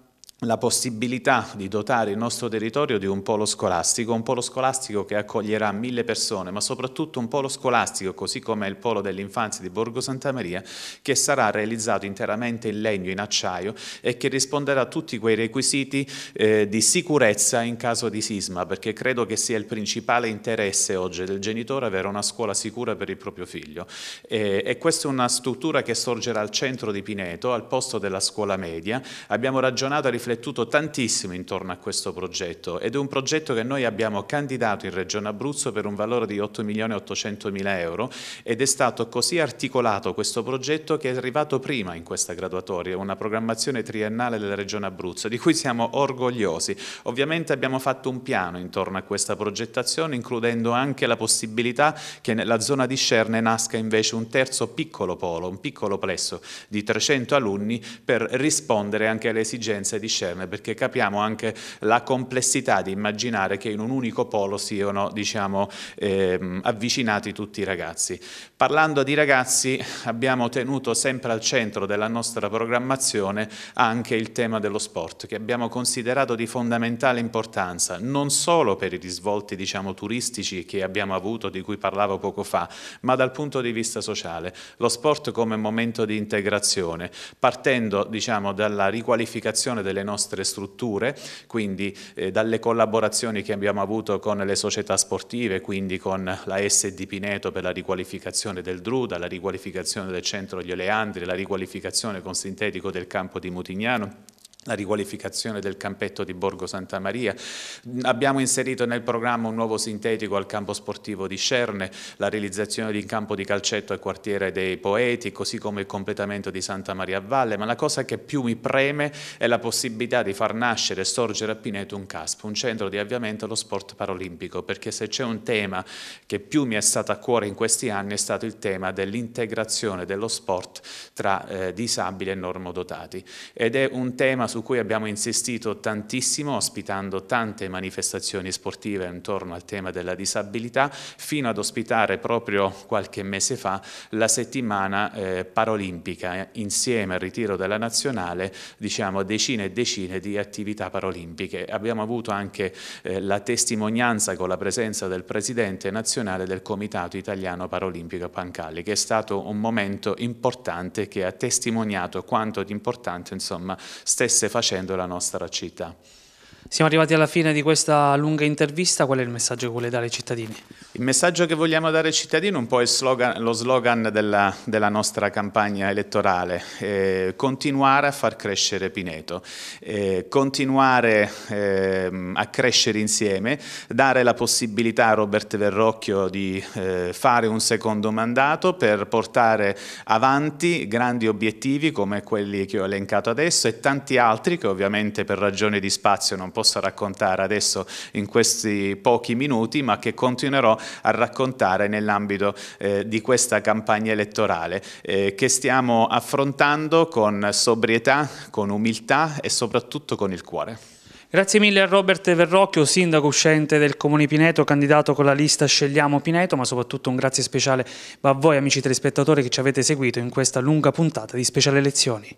la possibilità di dotare il nostro territorio di un polo scolastico, un polo scolastico che accoglierà mille persone, ma soprattutto un polo scolastico, così come il polo dell'infanzia di Borgo Santa Maria, che sarà realizzato interamente in legno, in acciaio e che risponderà a tutti quei requisiti eh, di sicurezza in caso di sisma, perché credo che sia il principale interesse oggi del genitore avere una scuola sicura per il proprio figlio. E, e questa è una struttura che sorgerà al centro di Pineto, al posto della scuola media. Abbiamo ragionato e riflettuto riflettuto tantissimo intorno a questo progetto ed è un progetto che noi abbiamo candidato in Regione Abruzzo per un valore di 8 milioni e 800 mila euro ed è stato così articolato questo progetto che è arrivato prima in questa graduatoria, una programmazione triennale della Regione Abruzzo di cui siamo orgogliosi. Ovviamente abbiamo fatto un piano intorno a questa progettazione includendo anche la possibilità che nella zona di Scerne nasca invece un terzo piccolo polo, un piccolo plesso di 300 alunni per rispondere anche alle esigenze di Scerne perché capiamo anche la complessità di immaginare che in un unico polo siano diciamo, ehm, avvicinati tutti i ragazzi. Parlando di ragazzi abbiamo tenuto sempre al centro della nostra programmazione anche il tema dello sport che abbiamo considerato di fondamentale importanza non solo per i risvolti diciamo, turistici che abbiamo avuto di cui parlavo poco fa ma dal punto di vista sociale. Lo sport come momento di integrazione partendo diciamo, dalla riqualificazione delle nostre strutture quindi eh, dalle collaborazioni che abbiamo avuto con le società sportive quindi con la SD Pineto per la riqualificazione del Druda, la riqualificazione del centro Gli Oleandri, la riqualificazione con sintetico del campo di Mutignano la riqualificazione del campetto di Borgo Santa Maria. Abbiamo inserito nel programma un nuovo sintetico al campo sportivo di Scerne, la realizzazione di un campo di calcetto al quartiere dei Poeti, così come il completamento di Santa Maria a Valle, ma la cosa che più mi preme è la possibilità di far nascere e sorgere a Pineto un CASP, un centro di avviamento allo sport paralimpico, perché se c'è un tema che più mi è stato a cuore in questi anni è stato il tema dell'integrazione dello sport tra eh, disabili e normodotati ed è un tema su cui abbiamo insistito tantissimo ospitando tante manifestazioni sportive intorno al tema della disabilità fino ad ospitare proprio qualche mese fa la settimana eh, paralimpica insieme al ritiro della nazionale diciamo decine e decine di attività paralimpiche. Abbiamo avuto anche eh, la testimonianza con la presenza del presidente nazionale del Comitato Italiano Paralimpico Pancalli che è stato un momento importante che ha testimoniato quanto di importante insomma stesse facendo la nostra città. Siamo arrivati alla fine di questa lunga intervista, qual è il messaggio che vuole dare ai cittadini? Il messaggio che vogliamo dare ai cittadini è un po' slogan, lo slogan della, della, nostra campagna elettorale, eh, continuare a far crescere Pineto, eh, continuare eh, a crescere insieme, dare la possibilità a Robert Verrocchio di eh, fare un secondo mandato per portare avanti grandi obiettivi come quelli che ho elencato adesso e tanti altri che ovviamente per ragioni di spazio non posso raccontare adesso in questi pochi minuti, ma che continuerò a raccontare nell'ambito eh, di questa campagna elettorale eh, che stiamo affrontando con sobrietà, con umiltà e soprattutto con il cuore. Grazie mille a Robert Verrocchio, sindaco uscente del Comune Pineto, candidato con la lista Scegliamo Pineto, ma soprattutto un grazie speciale a voi amici telespettatori che ci avete seguito in questa lunga puntata di speciale elezioni.